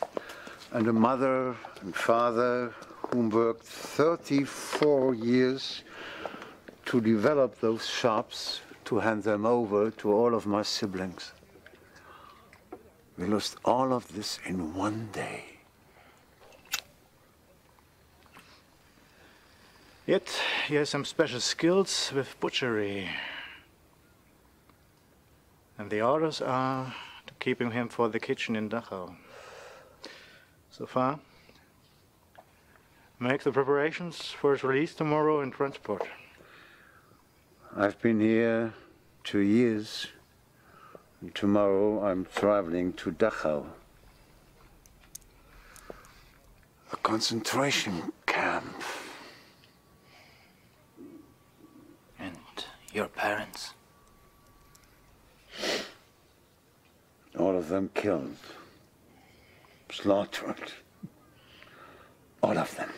and a mother and father whom worked 34 years to develop those shops to hand them over to all of my siblings. We lost all of this in one day.
Yet he has some special skills with butchery. And the orders are to keep him for the kitchen in Dachau. So far, make the preparations for his release tomorrow in transport.
I've been here two years, And tomorrow I'm traveling to Dachau. A concentration camp.
And your parents?
All of them killed. Slaughtered. All of them.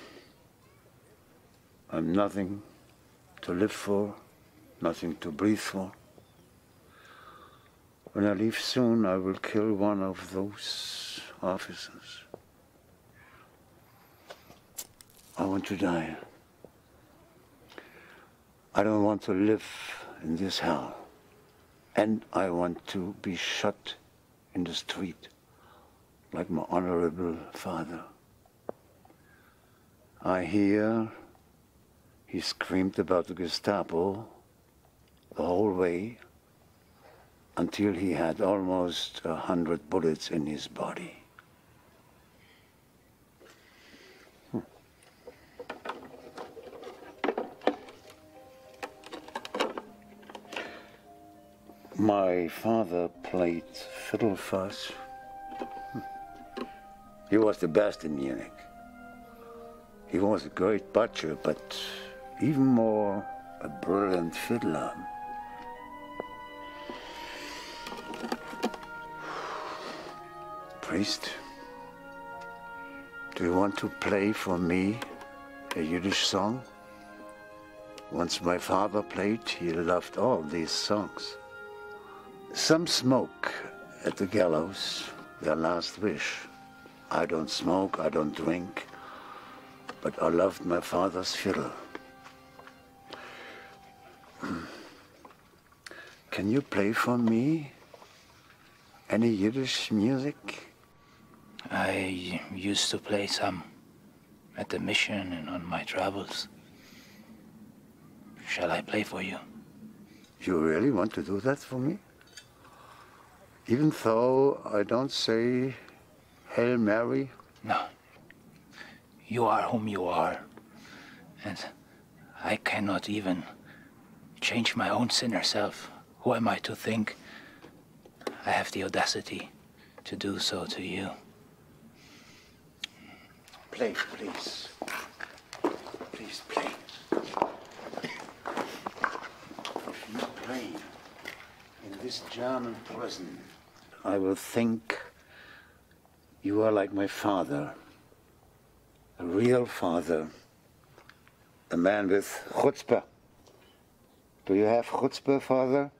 I'm nothing to live for, nothing to breathe for. When I leave soon, I will kill one of those officers. I want to die. I don't want to live in this hell. And I want to be shot in the street like my honorable father. I hear he screamed about the Gestapo the whole way until he had almost a hundred bullets in his body. Hmm. My father played fiddle fuzz. Hmm. He was the best in Munich. He was a great butcher, but even more a brilliant fiddler. Priest, do you want to play for me a Yiddish song? Once my father played, he loved all these songs. Some smoke at the gallows, their last wish. I don't smoke, I don't drink, but I loved my father's fiddle. Can you play for me any Yiddish music?
I used to play some at the mission and on my travels. Shall I play for you?
You really want to do that for me? Even though I don't say Hail Mary?
No. You are whom you are. And I cannot even change my own sinner self. Who am I to think I have the audacity to do so to you?
Play, please. Please play. If you play in this German prison, I will think you are like my father. A real father. A man with chutzpah. Do you have chutzpah, father?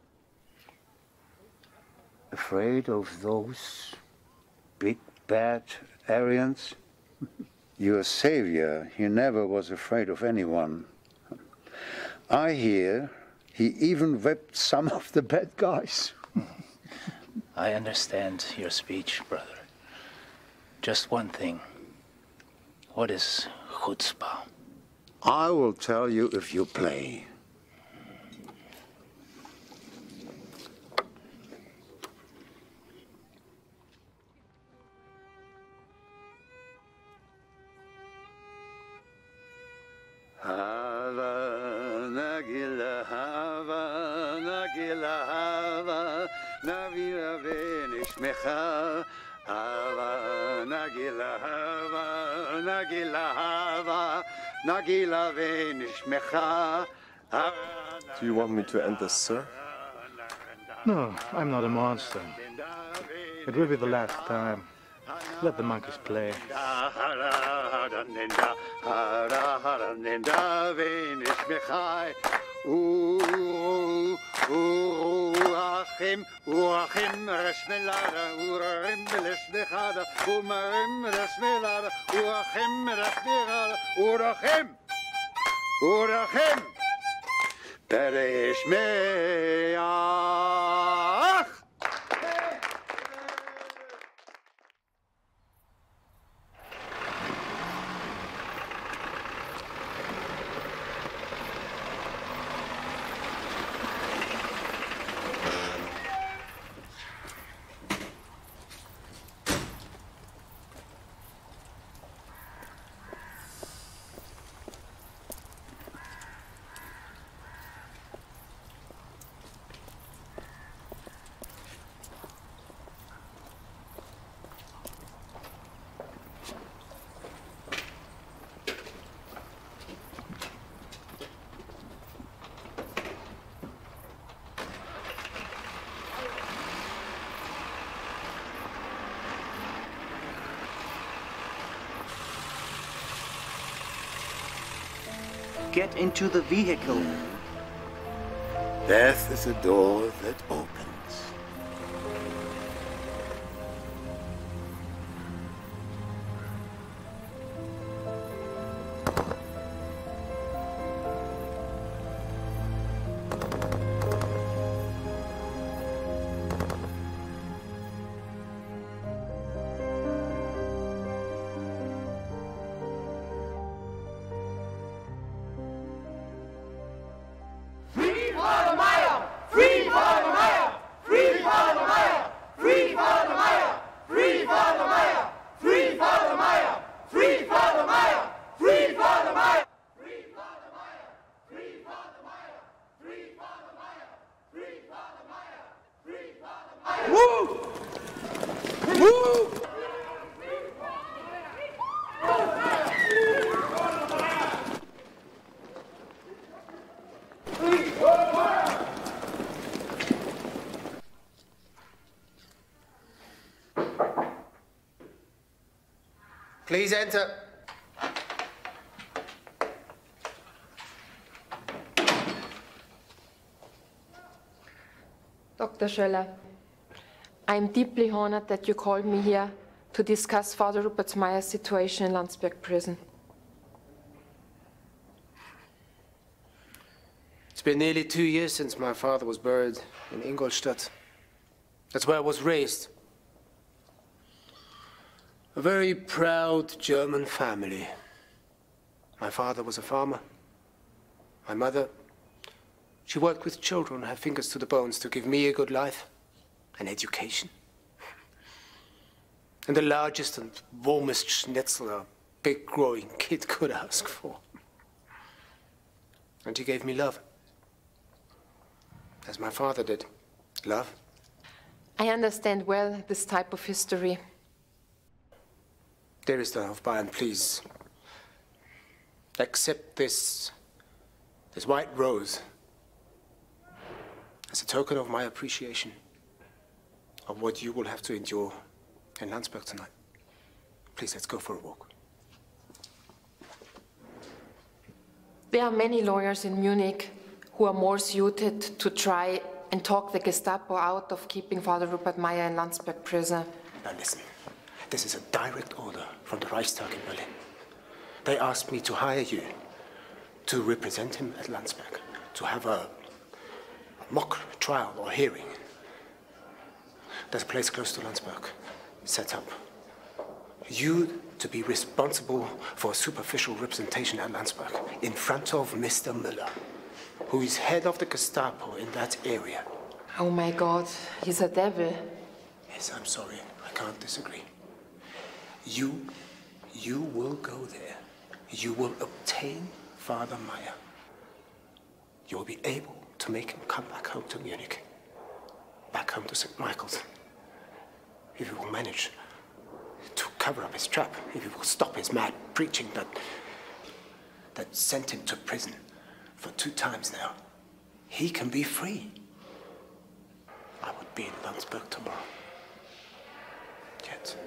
Afraid of those big bad Aryans? Your savior, he never was afraid of anyone. I hear he even whipped some of the bad guys.
I understand your speech, brother. Just one thing. What is chutzpah?
I will tell you if you play. Venishmecha hava nagila hava nagila hava nagila venishmecha
Do you want me to end this, sir?
No, I'm not a monster. It will be the last time. Let the monkeys play.
Urachim, urachim, resmelada, urachim, resmelada, umarim, resmelada, urachim, resmelada, urachim, urachim, perish meach.
Get into the vehicle.
Death is a door that opens.
Please enter.
Dr. Schöller, I'm deeply honored that you called me here to discuss Father Rupert Mayer's situation in Landsberg prison.
It's been nearly two years since my father was buried in Ingolstadt. That's where I was raised. A very proud German family. My father was a farmer. My mother, she worked with children, her fingers to the bones, to give me a good life, an education. And the largest and warmest schnitzel a big growing kid could ask for. And he gave me love. As my father did. Love.
I understand well this type of history.
Dearest of Bayern, please accept this, this white rose as a token of my appreciation of what you will have to endure in Landsberg tonight. Please, let's go for a walk.
There are many lawyers in Munich who are more suited to try and talk the Gestapo out of keeping Father Rupert Mayer in Landsberg prison.
Now listen, this is a direct order from the Reichstag in Berlin. They asked me to hire you to represent him at Landsberg, to have a, a mock trial or hearing. There's a place close to Landsberg set up. You to be responsible for a superficial representation at Landsberg in front of Mr. Müller, who is head of the Gestapo in that area.
Oh my God, he's a devil.
Yes, I'm sorry. I can't disagree. You, you will go there. You will obtain Father Mayer. You will be able to make him come back home to Munich, back home to St. Michael's. If he will manage to cover up his trap, if he will stop his mad preaching that that sent him to prison for two times now, he can be free. I would be in Landsberg tomorrow. Yet,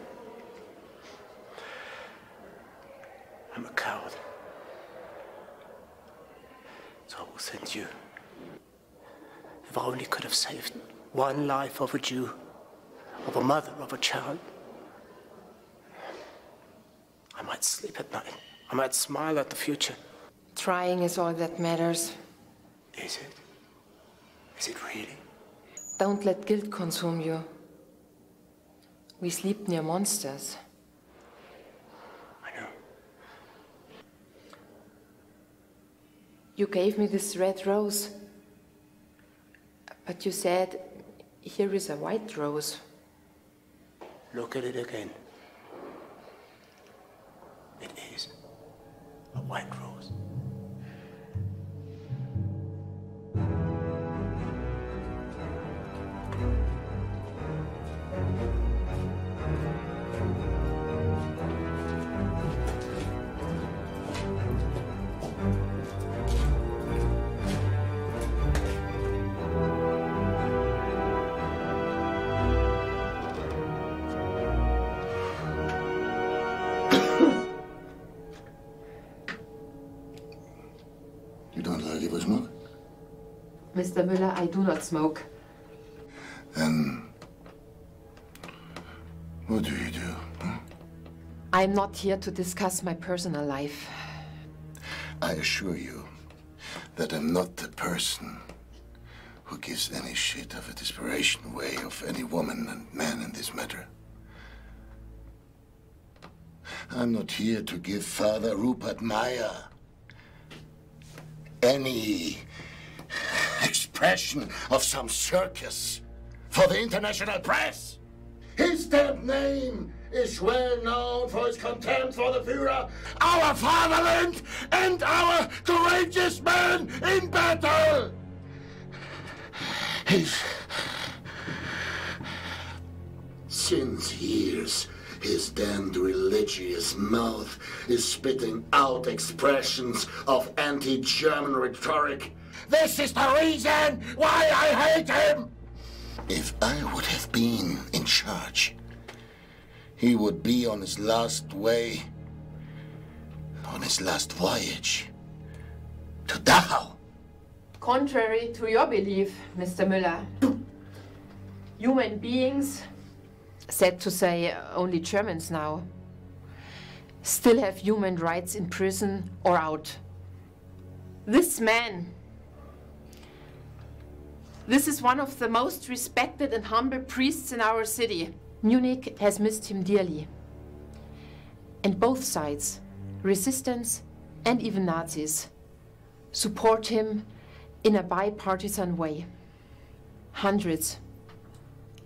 I'm a coward. So I will send you. If I only could have saved one life of a Jew, of a mother, of a child, I might sleep at night. I might smile at the future.
Trying is all that matters.
Is it? Is it really?
Don't let guilt consume you. We sleep near monsters.
I know.
You gave me this red rose. But you said, here is a white rose.
Look at it again. It is a white rose.
Mr. Müller, I do not smoke.
Then, what do you do?
I'm not here to discuss my personal life.
I assure you that I'm not the person who gives any shit of a desperation way of any woman and man in this matter. I'm not here to give Father Rupert Mayer any expression of some circus for the international press. His damned name is well known for his contempt for the Führer, our fatherland, and our courageous men in battle. His since years his damned religious mouth is spitting out expressions of anti-German rhetoric. This is the reason why I hate him! If I would have been in charge, he would be on his last way, on his last voyage to Dachau.
Contrary to your belief, Mr. Müller, human beings, said to say only Germans now, still have human rights in prison or out. This man, this is one of the most respected and humble priests in our city. Munich has missed him dearly. And both sides, resistance and even Nazis, support him in a bipartisan way. Hundreds,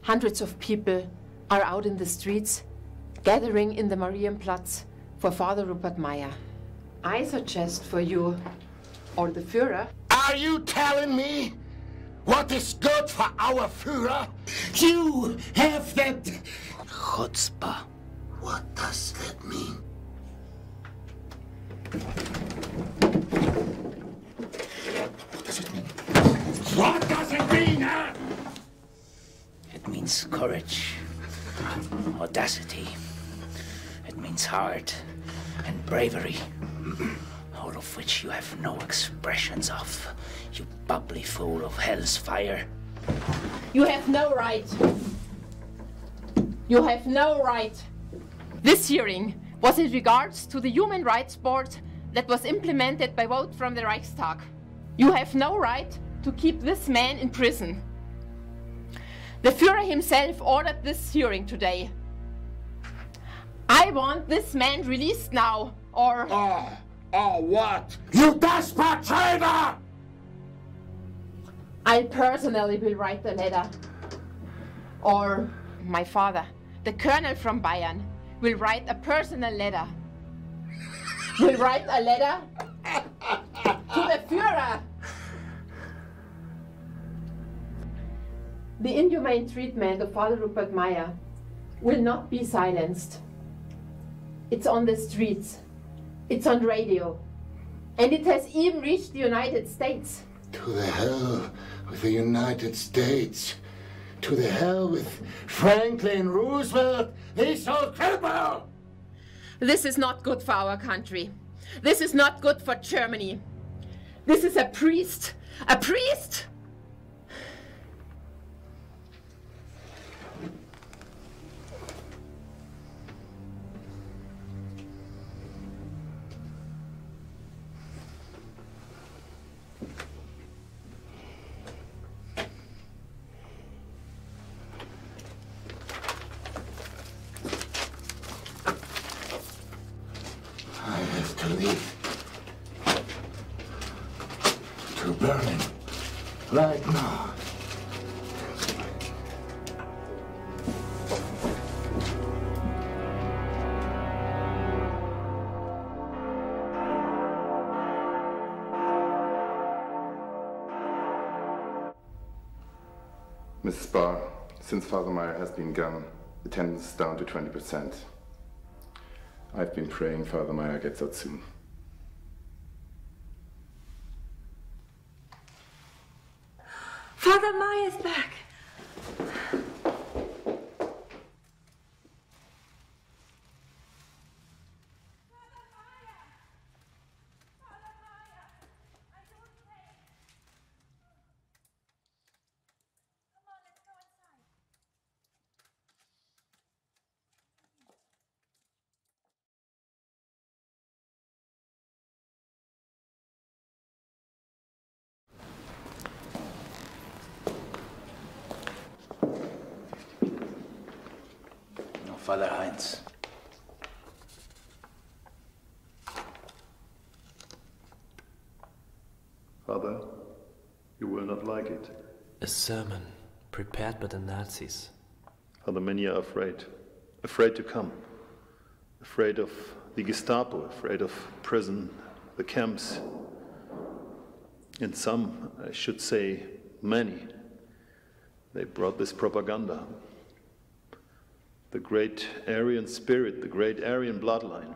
hundreds of people are out in the streets, gathering in the Marienplatz for Father Rupert Mayer. I suggest for you, or the Führer,
Are you telling me what is good for our Führer? You have that chutzpah. What does that mean? What does it mean? What does it mean, huh?
It means courage, audacity. It means heart and bravery, all of which you have no expressions of, you bubbly fool of hell's fire.
You have no right. You have no right. This hearing was in regards to the Human Rights Board that was implemented by vote from the Reichstag. You have no right to keep this man in prison. The Führer himself ordered this hearing today. I want this man released now, or.
Oh, oh, what? You desperate traitor!
I personally will write the letter. Or my father, the colonel from Bayern, will write a personal letter. will write a letter to the Führer. The inhumane treatment of Father Rupert Mayer will not be silenced. It's on the streets, it's on radio, and it has even reached the United States.
To the hell with the United States. To the hell with Franklin Roosevelt. He's so crippled.
This is not good for our country. This is not good for Germany. This is a priest. A priest!
Barr, since Father Mayer has been gone, attendance is down to 20%. I've been praying Father Mayer gets out soon.
Father Mayer's back.
Father Heinz.
Father, you will not like it.
A sermon prepared by the Nazis.
Father, many are afraid. Afraid to come. Afraid of the Gestapo, afraid of prison, the camps. And some, I should say many, they brought this propaganda. The great Aryan spirit, the great Aryan bloodline.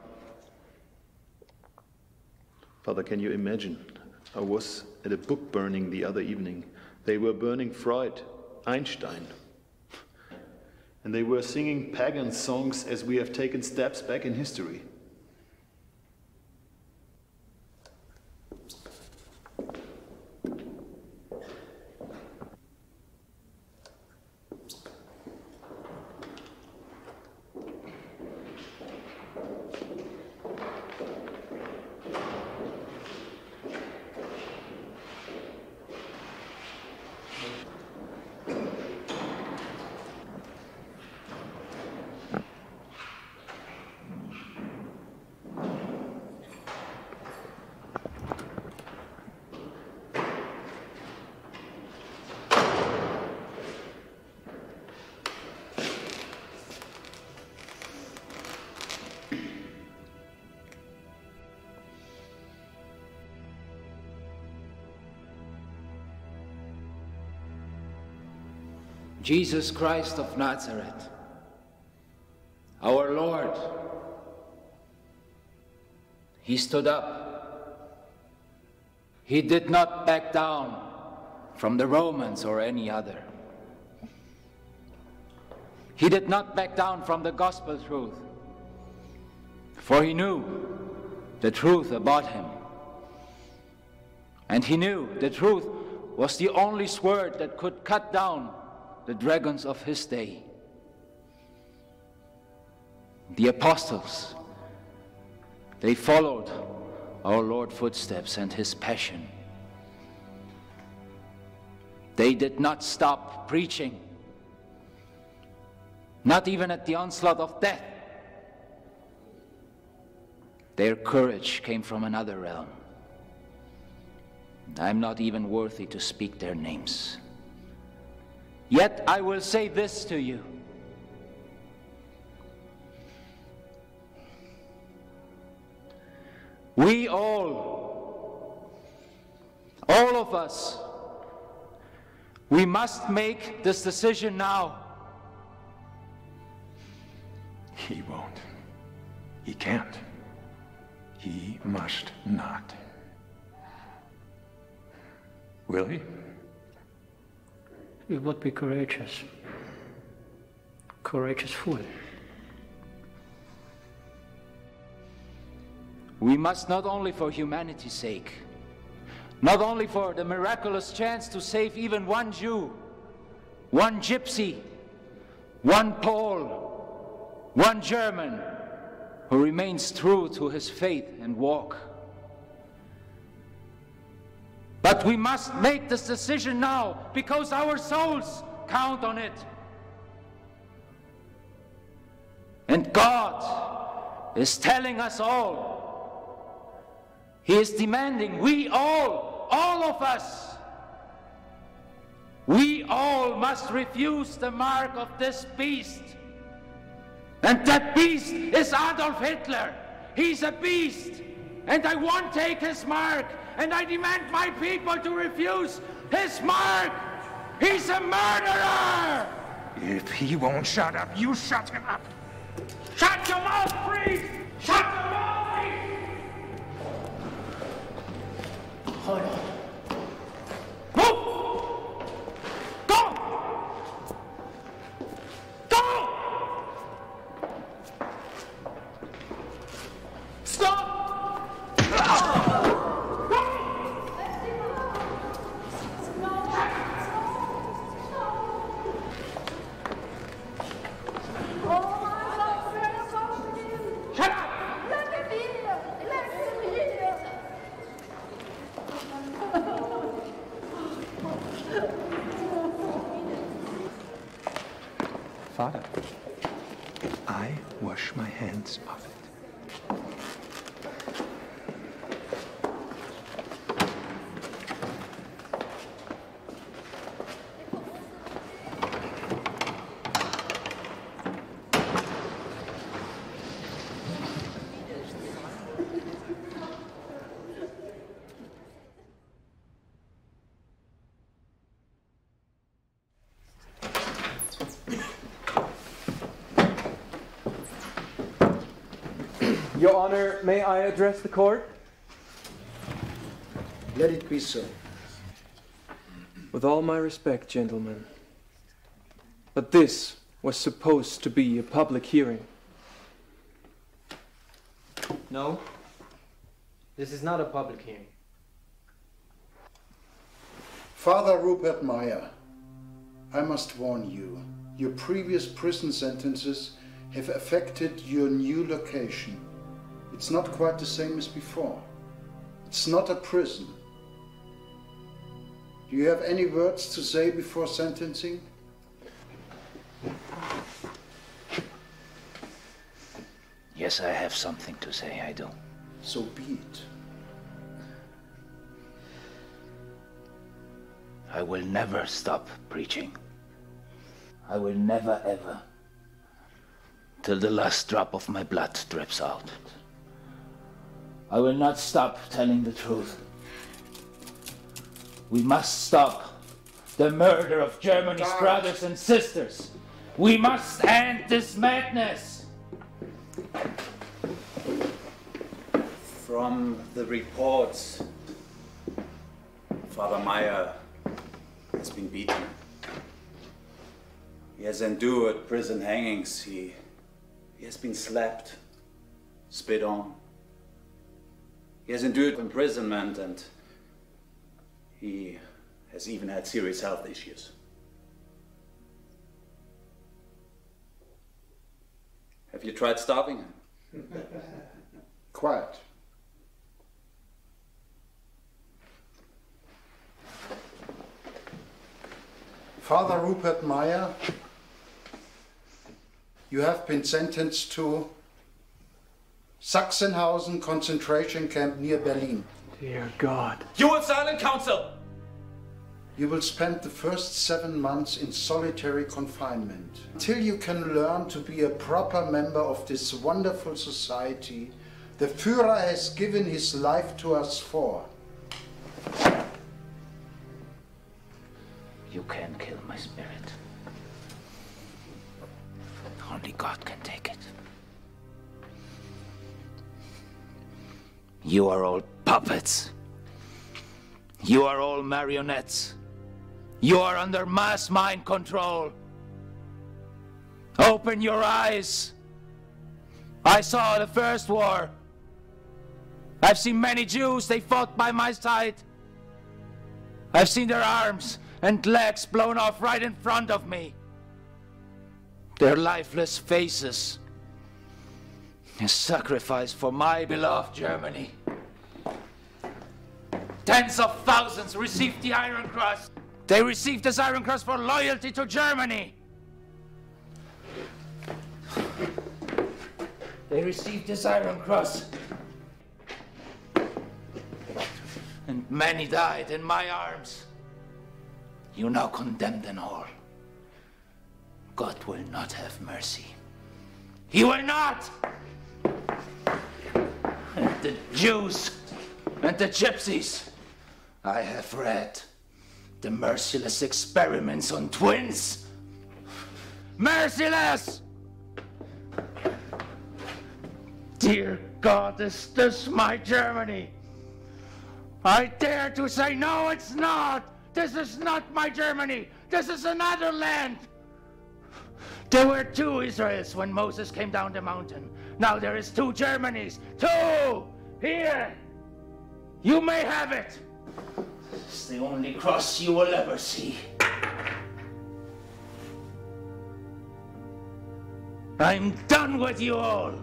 Father, can you imagine? I was at a book burning the other evening. They were burning Freud, Einstein. And they were singing pagan songs as we have taken steps back in history.
Jesus Christ of Nazareth, our Lord. He stood up. He did not back down from the Romans or any other. He did not back down from the gospel truth, for he knew the truth about him. And he knew the truth was the only sword that could cut down the dragons of his day. The apostles, they followed our Lord's footsteps and his passion. They did not stop preaching, not even at the onslaught of death. Their courage came from another realm. I'm not even worthy to speak their names. Yet I will say this to you. We all, all of us, we must make this decision now.
He won't. He can't. He must not. Will he?
We would be courageous. Courageous fool.
We must not only for humanity's sake, not only for the miraculous chance to save even one Jew, one gypsy, one Pole, one German who remains true to his faith and walk. But we must make this decision now because our souls count on it. And God is telling us all. He is demanding, we all, all of us, we all must refuse the mark of this beast. And that beast is Adolf Hitler. He's a beast. And I won't take his mark. And I demand my people to refuse his mark. He's a murderer.
If he won't shut up, you shut him up.
Shut your mouth, priest! Shut your mouth! Hold on. Move! Go! Go! Stop! Shut up!
Father,
I wash my hands of it.
Your Honor, may I address the court?
Let it be so.
With all my respect, gentlemen, but this was supposed to be a public hearing.
No, this is not a public hearing.
Father Rupert Mayer, I must warn you, your previous prison sentences have affected your new location. It's not quite the same as before. It's not a prison. Do you have any words to say before sentencing?
Yes, I have something to say, I do.
So be it.
I will never stop preaching. I will never ever. Till the last drop of my blood drips out. I will not stop telling the truth. We must stop the murder of Germany's brothers and sisters. We must end this madness.
From the reports, Father Mayer has been beaten. He has endured prison hangings. He, he has been slapped, spit on. He has endured imprisonment and he has even had serious health issues. Have you tried stopping him?
Quiet. Father Rupert Mayer, you have been sentenced to Sachsenhausen concentration camp near Berlin.
Dear God.
You will silent counsel!
You will spend the first seven months in solitary confinement until you can learn to be a proper member of this wonderful society the Führer has given his life to us for.
You can kill my spirit. Only God can take it. You are all puppets. You are all marionettes. You are under mass mind control. Open your eyes. I saw the first war. I've seen many Jews, they fought by my side. I've seen their arms and legs blown off right in front of me. Their lifeless faces. A sacrifice for my beloved Germany. Tens of thousands received the Iron Cross. They received this Iron Cross for loyalty to Germany. They received this Iron Cross. And many died in my arms. You now condemn them all. God will not have mercy. He will not! And the Jews and the Gypsies. I have read the merciless experiments on twins. Merciless! Dear God, is this my Germany? I dare to say, no, it's not! This is not my Germany! This is another land! There were two Israels when Moses came down the mountain. Now there is two Germanys. Two! Here! You may have it! It's the only cross you will ever see. I'm done with you all!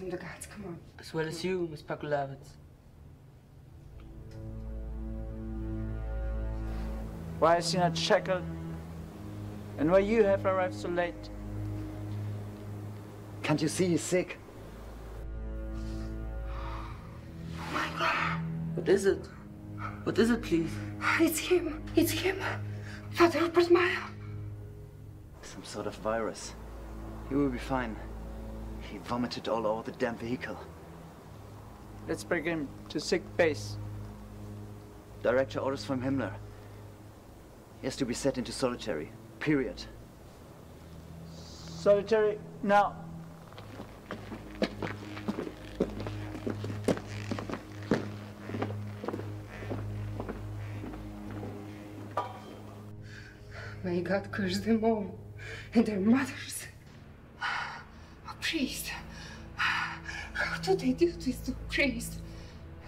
From the guards. Come on.
As well as you, Miss Pakulavitz.
Why is he not shackled? And why you have arrived so late?
Can't you see he's sick? Oh my God.
What is it? What is it, please?
It's him. It's him. Father Rupert Mayer.
Some sort of virus. He will be fine. He vomited all over the damn vehicle.
Let's bring him to sick base.
Director orders from Himmler. He has to be set into solitary. Period.
Solitary now.
May God curse them all and their mothers. Priest. How do they do this to priest?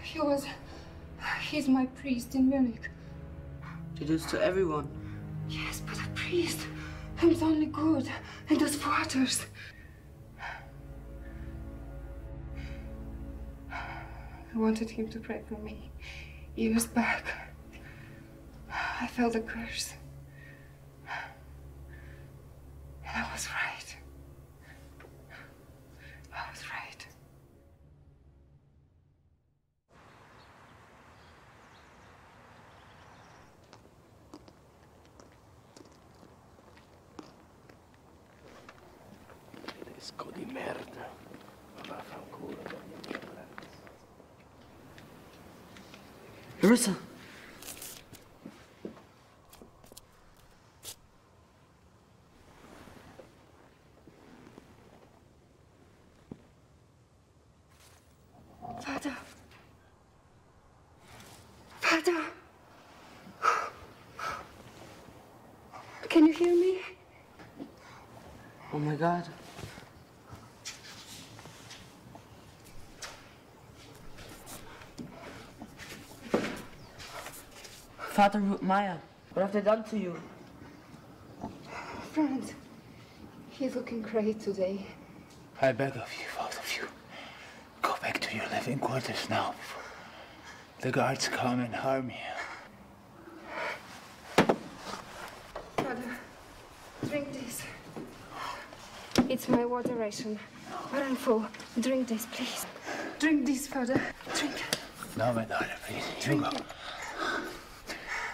He was. He's my priest in Munich.
They do this to everyone.
Yes, but a priest. He's only good. And those fathers. I wanted him to pray for me years back. I felt a curse. And I was right. I was right.
Tedesco di merda. Vaffanculo.
Larissa!
Father. Father. Can you hear me?
Oh my god. Father Ruth Mayer, what have they done to you?
Franz. He's looking great today.
I beg of you, both of you, go back to your living quarters now before the guards come and harm you.
Father, drink this. It's my water ration. But I'm full. Drink this, please. Drink this, Father. Drink.
No, my daughter, please. You go.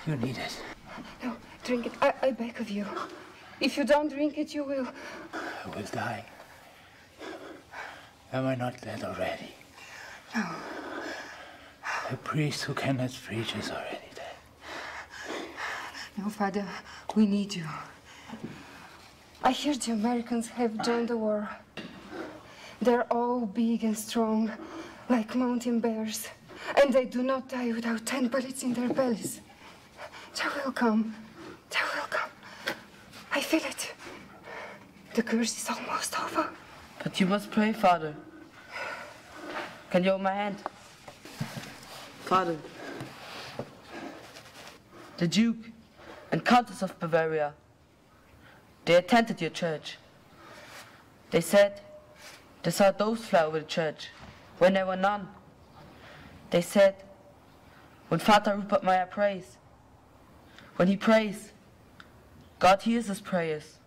You need it.
No, drink it. I, I beg of you. If you don't drink it, you will.
I will die. Am I not dead already?
No.
A priest who cannot preach is already dead.
No, Father, we need you. I hear the Americans have joined the war. They're all big and strong, like mountain bears. And they do not die without ten bullets in their bellies. Will come. They will come. I feel it. The curse is almost over.
But you must pray, Father. Can you hold my hand? Father, the Duke and Countess of Bavaria, they attended your church. They said they saw doves fly over the church when there were none. They said when Father Rupert Mayer prays, when he prays, God hears his prayers.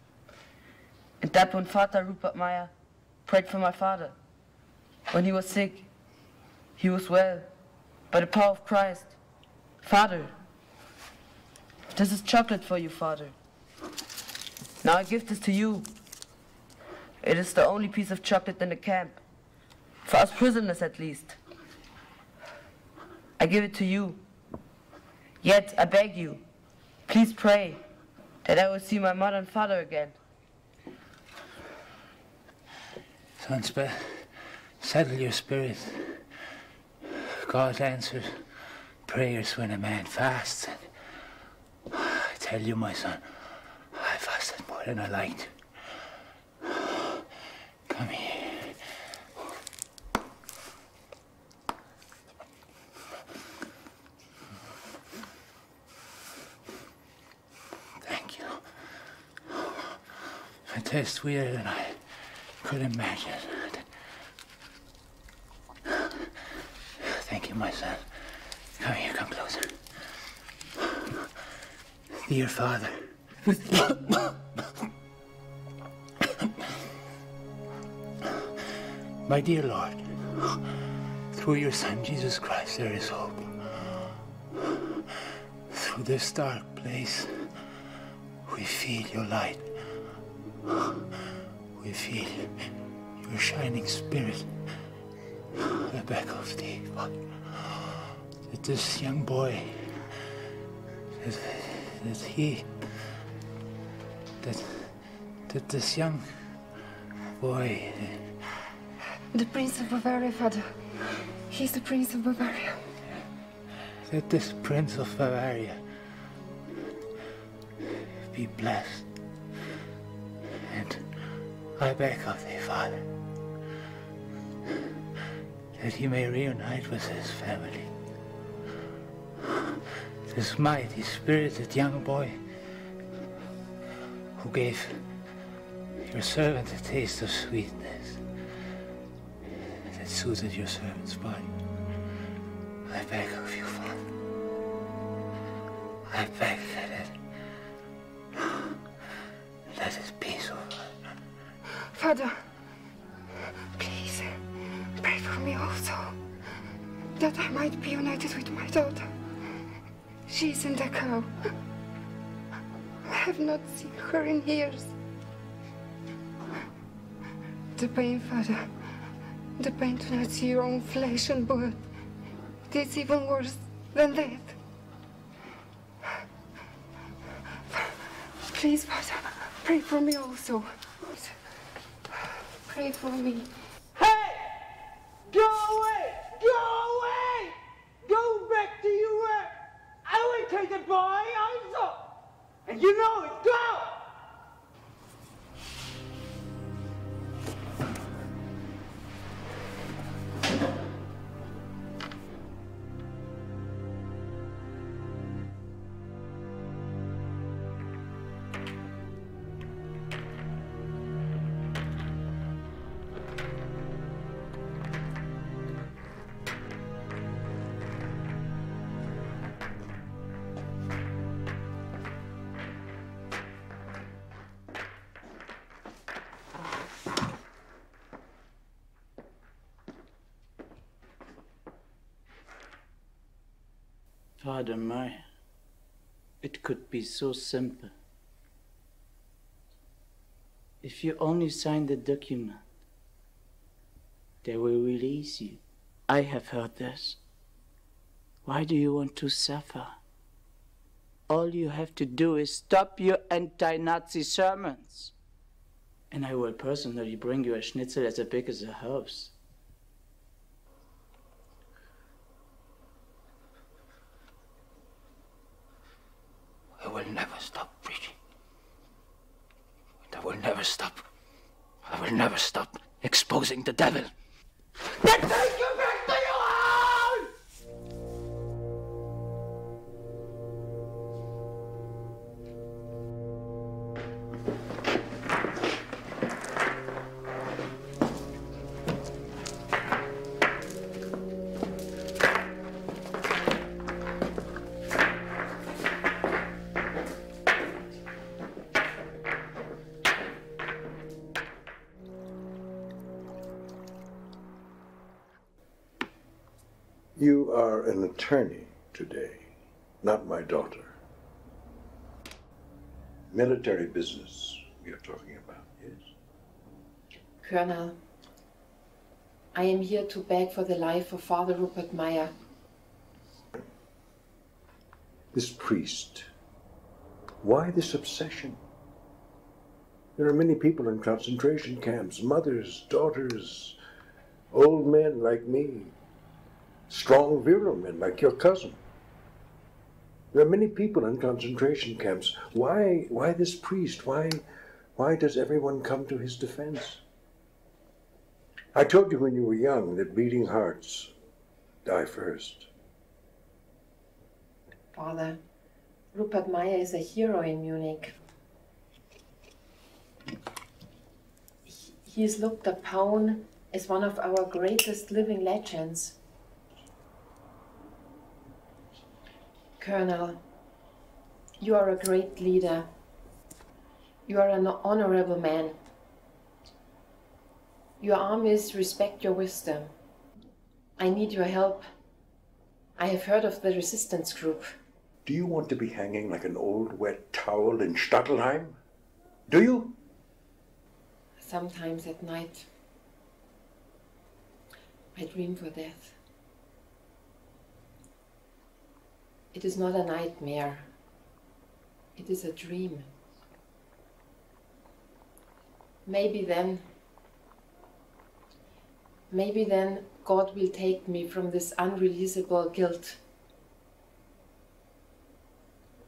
And that when Father Rupert Mayer prayed for my father, when he was sick, he was well by the power of Christ. Father, this is chocolate for you, Father. Now I give this to you. It is the only piece of chocolate in the camp, for us prisoners at least. I give it to you. Yet I beg you, please pray that I will see my mother and father again.
Son, spe- settle your spirit. God answers prayers when a man fasts. And I tell you, my son, I fasted more than I liked. Come here. Tastes weirder than I could imagine. Thank you, my son. Come here, come closer. Dear Father. My dear Lord, through your Son Jesus Christ there is hope. Through this dark place, we feel your light. We feel your shining spirit. The back of thee, Father. That this young boy, that, that he, that, that this young boy,
The Prince of Bavaria, Father. He's the Prince of Bavaria.
that this Prince of Bavaria be blessed. I beg of thee, Father, that he may reunite with his family. This mighty, spirited young boy who gave your servant a taste of sweetness that suited your servant's body. I beg of you, Father. I beg
Father, please pray for me also, that I might be united with my daughter. She is in Dachau. I have not seen her in years. The pain, Father, the pain to not see your own flesh and blood. It is even worse than that. Please, Father, pray for me also. Pray for me.
Father my, it could be so simple. If you only sign the document, they will release you. I have heard this. Why do you want to suffer? All you have to do is stop your anti Nazi sermons. And I will personally bring you a schnitzel as big as a house.
I will never stop preaching. And I will never stop. I will never stop exposing the devil.
Attorney today, not my daughter. Military business we are talking about, yes?
Colonel, I am here to beg for the life of Father Rupert Mayer.
This priest, why this obsession? There are many people in concentration camps mothers, daughters, old men like me, strong, virile men like your cousin. There are many people in concentration camps. Why, why this priest? Why, why does everyone come to his defense? I told you when you were young that beating hearts die first.
Father, Rupert Mayer is a hero in Munich. He is looked upon as one of our greatest living legends. Colonel, you are a great leader. You are an honorable man. Your armies respect your wisdom. I need your help. I have heard of the resistance group.
Do you want to be hanging like an old wet towel in Stadelheim? Do you?
Sometimes at night, I dream for death. It is not a nightmare, it is a dream. Maybe then, maybe then God will take me from this unreleasable guilt.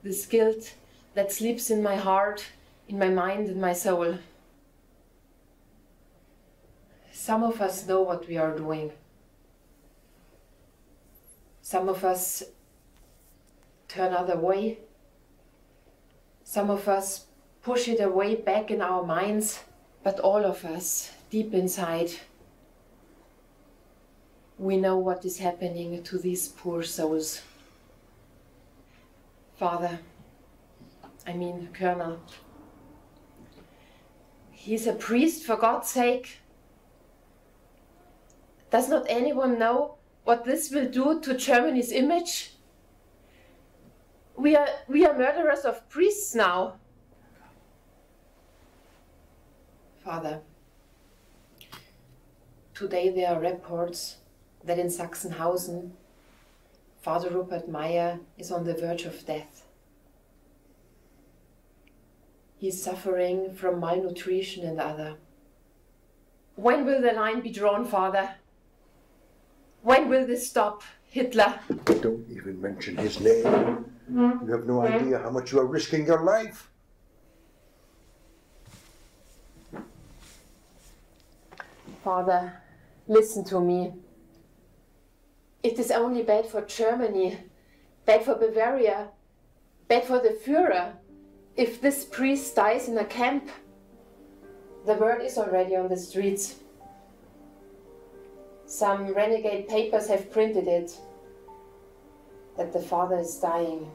This guilt that sleeps in my heart, in my mind, and my soul. Some of us know what we are doing. Some of us turn other way. Some of us push it away back in our minds, but all of us, deep inside, we know what is happening to these poor souls. Father, I mean, Colonel, he's a priest for God's sake. Does not anyone know what this will do to Germany's image? We are, we are murderers of priests now. Father, today there are reports that in Sachsenhausen, Father Rupert Mayer is on the verge of death. He is suffering from malnutrition and other. When will the line be drawn, Father? When will this stop, Hitler?
Don't even mention his name. You have no idea how much you are risking your life.
Father, listen to me. It is only bad for Germany, bad for Bavaria, bad for the Führer if this priest dies in a camp. The word is already on the streets. Some renegade papers have printed it that the father is dying.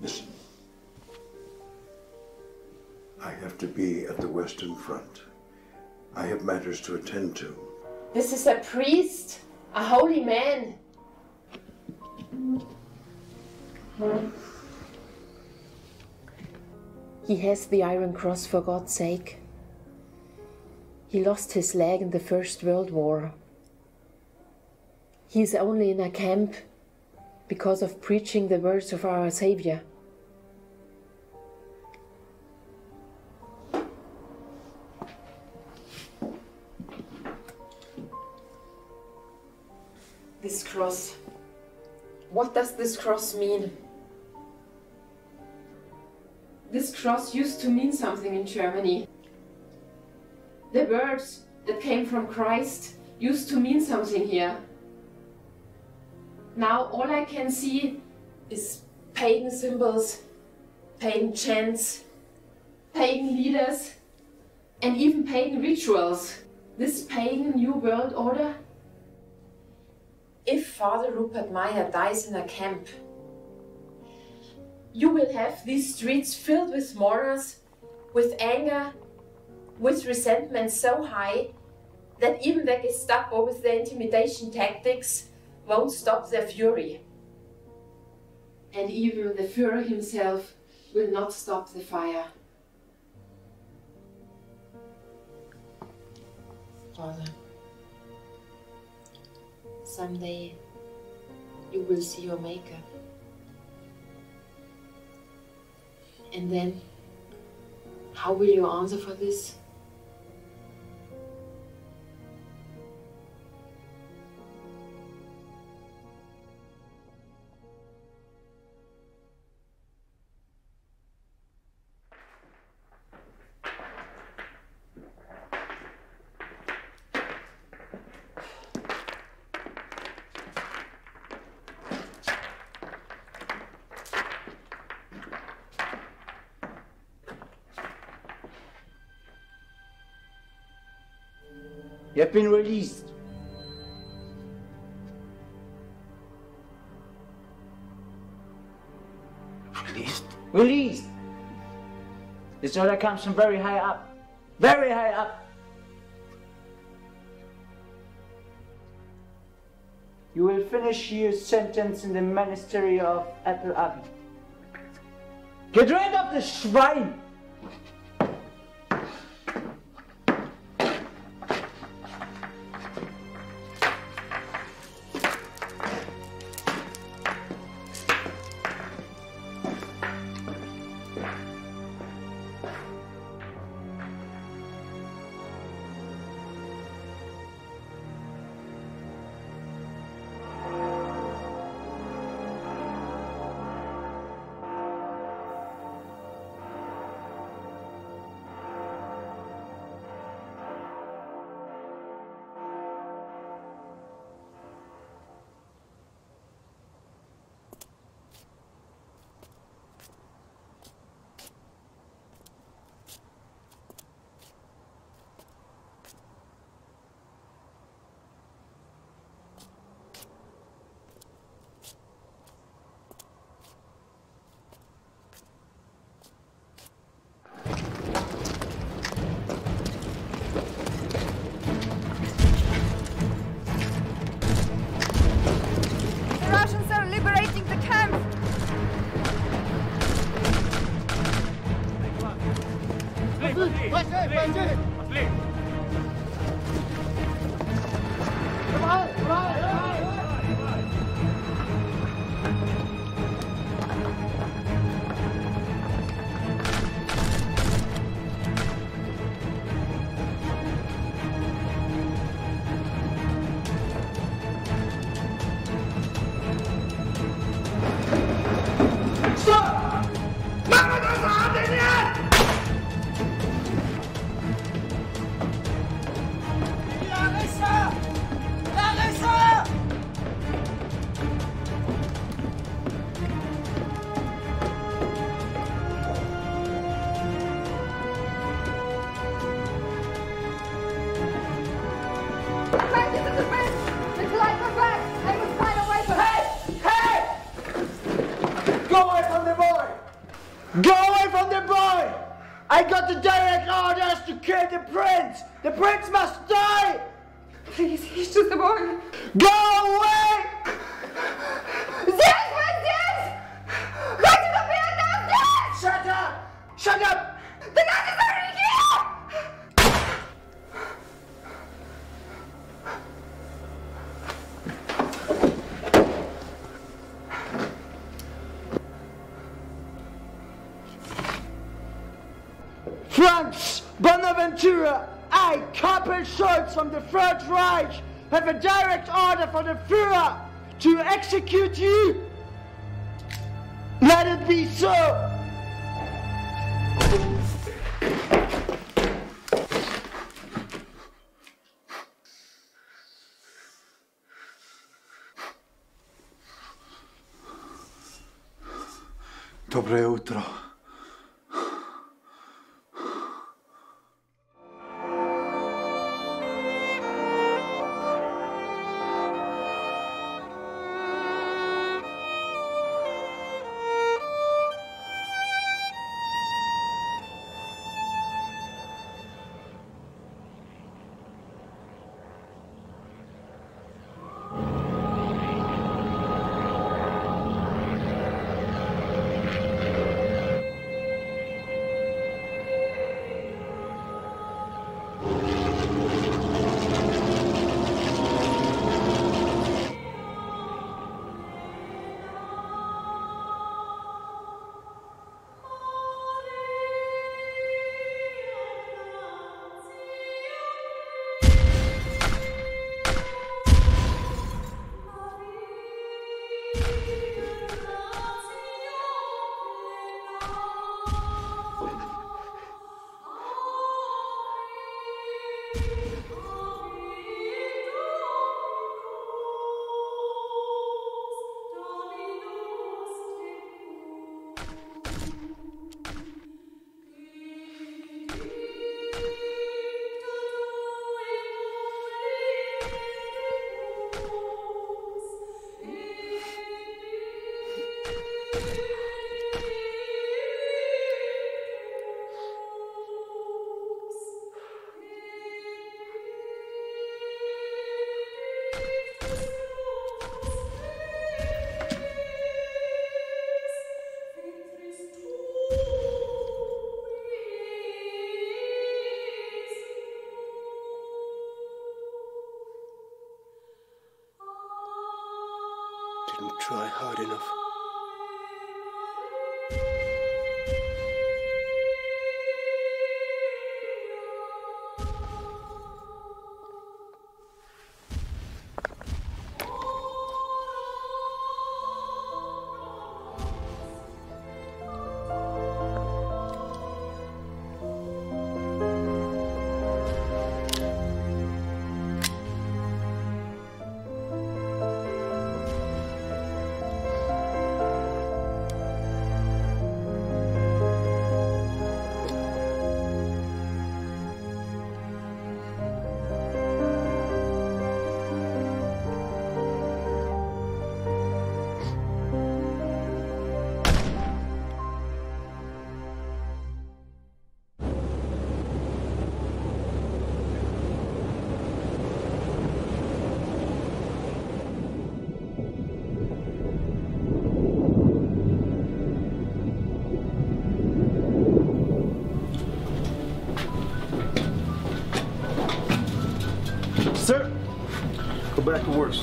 Listen. I have to be at the Western Front. I have matters to attend to.
This is a priest, a holy man. He has the Iron Cross for God's sake. He lost his leg in the First World War. He is only in a camp because of preaching the words of our Savior. This cross. What does this cross mean? This cross used to mean something in Germany. The words that came from Christ used to mean something here. Now all I can see is pagan symbols, pagan chants, pagan leaders, and even pagan rituals. This pagan New World Order if Father Rupert Mayer dies in a camp, you will have these streets filled with mourners, with anger, with resentment so high that even the Gestapo with their intimidation tactics won't stop their fury. And even the Führer himself will not stop the fire. Father. Someday you will see your Maker. And then, how will you answer for this?
been released.
Released?
Released. This order comes from very high up. Very high up. You will finish your sentence in the monastery of Ettal Abbey. Get rid of the shrine! Prince must sobre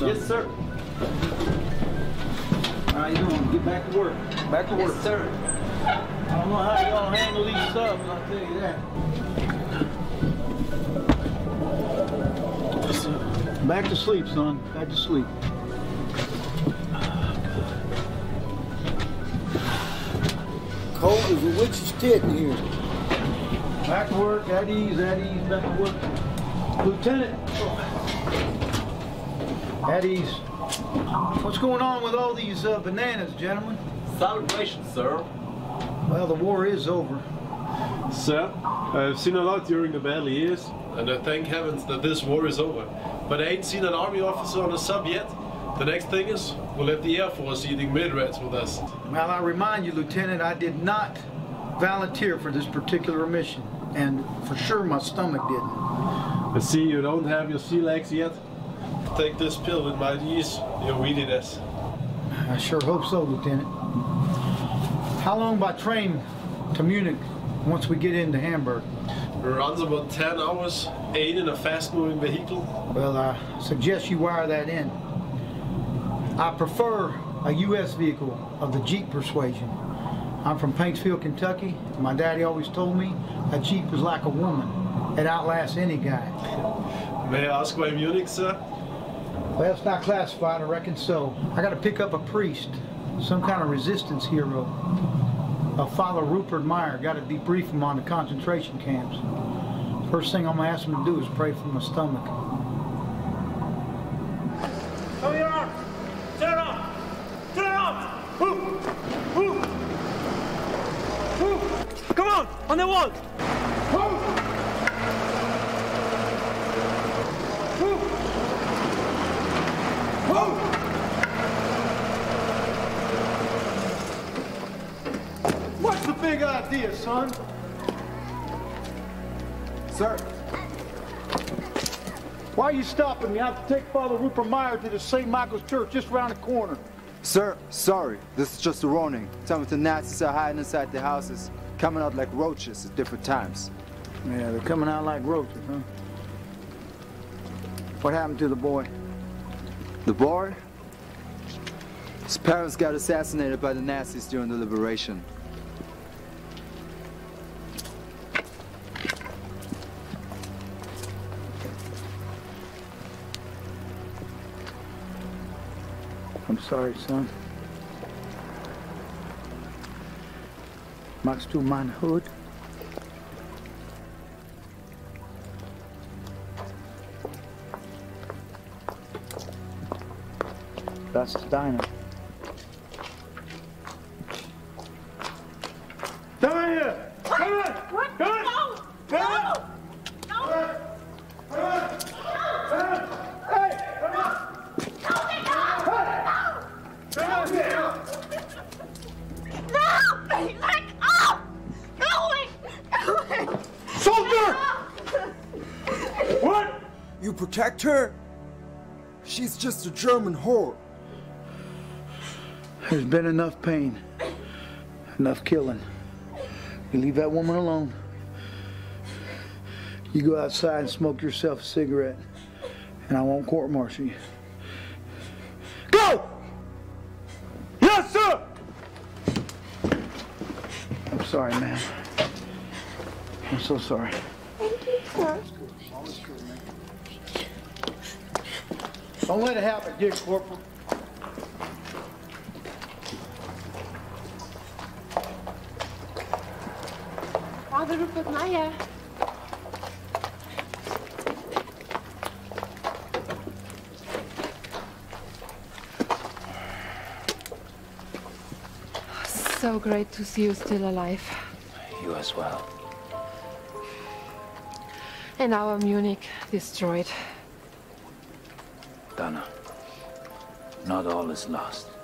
back to work, son.
Yes, sir.
How you doing? Get back to work. Back to work.
Yes, sir.
I don't know how y'all handle these subs, I'll tell you that. Back to sleep, son. Back to sleep. Cold as a witch's tit in here. Back to work, at ease, at ease, back to work. Lieutenant. At ease. What's going on with all these uh, bananas, gentlemen?
Celebration, sir.
Well, the war is over.
Sir, I've seen a lot during the battle years, and I thank heavens that this war is over. But I ain't seen an army officer on a sub yet. The next thing is, we'll have the Air Force eating mid-rats with us.
Well, I remind you, Lieutenant, I did not volunteer for this particular mission, and for sure my stomach didn't.
I see you don't have your sea legs yet. Take this pill, it might ease your weediness.
I sure hope so, Lieutenant. How long by train to Munich once we get into Hamburg?
It runs about 10 hours, eight in a fast-moving vehicle.
Well, I suggest you wire that in. I prefer a U.S. vehicle of the Jeep persuasion. I'm from Paintsville, Kentucky. My daddy always told me a Jeep is like a woman. It outlasts any guy.
May I ask why Munich, sir?
Well, it's not classified, I reckon so. I gotta pick up a priest, some kind of resistance hero. A Father Rupert Mayer, gotta debrief him on the concentration camps. First thing I'm gonna ask him to do is pray for my stomach.
Come on! On the wall! Move! Move! Move!
What's the big idea, son?
Sir.
Why are you stopping me? I have to take Father Rupert Mayer to the St. Michael's Church just around the corner.
Sir, sorry. This is just a warning. Some of the Nazis are hiding inside the houses, coming out like roaches at different times.
Yeah, they're coming out like roaches, huh? What happened to the boy?
The boy? His parents got assassinated by the Nazis during the liberation.
Sorry, son. Magst to manhood. That's Das ist
just a German whore.
There's been enough pain, enough killing. You leave that woman alone. You go outside and smoke yourself a cigarette, and I won't court martial you. Go! Yes, sir! I'm sorry, ma'am. I'm so sorry. Don't let it happen, dear Corporal.
Father Rupert Mayer. So great to see you still alive.
You as well.
And our Munich destroyed.
Not all is lost.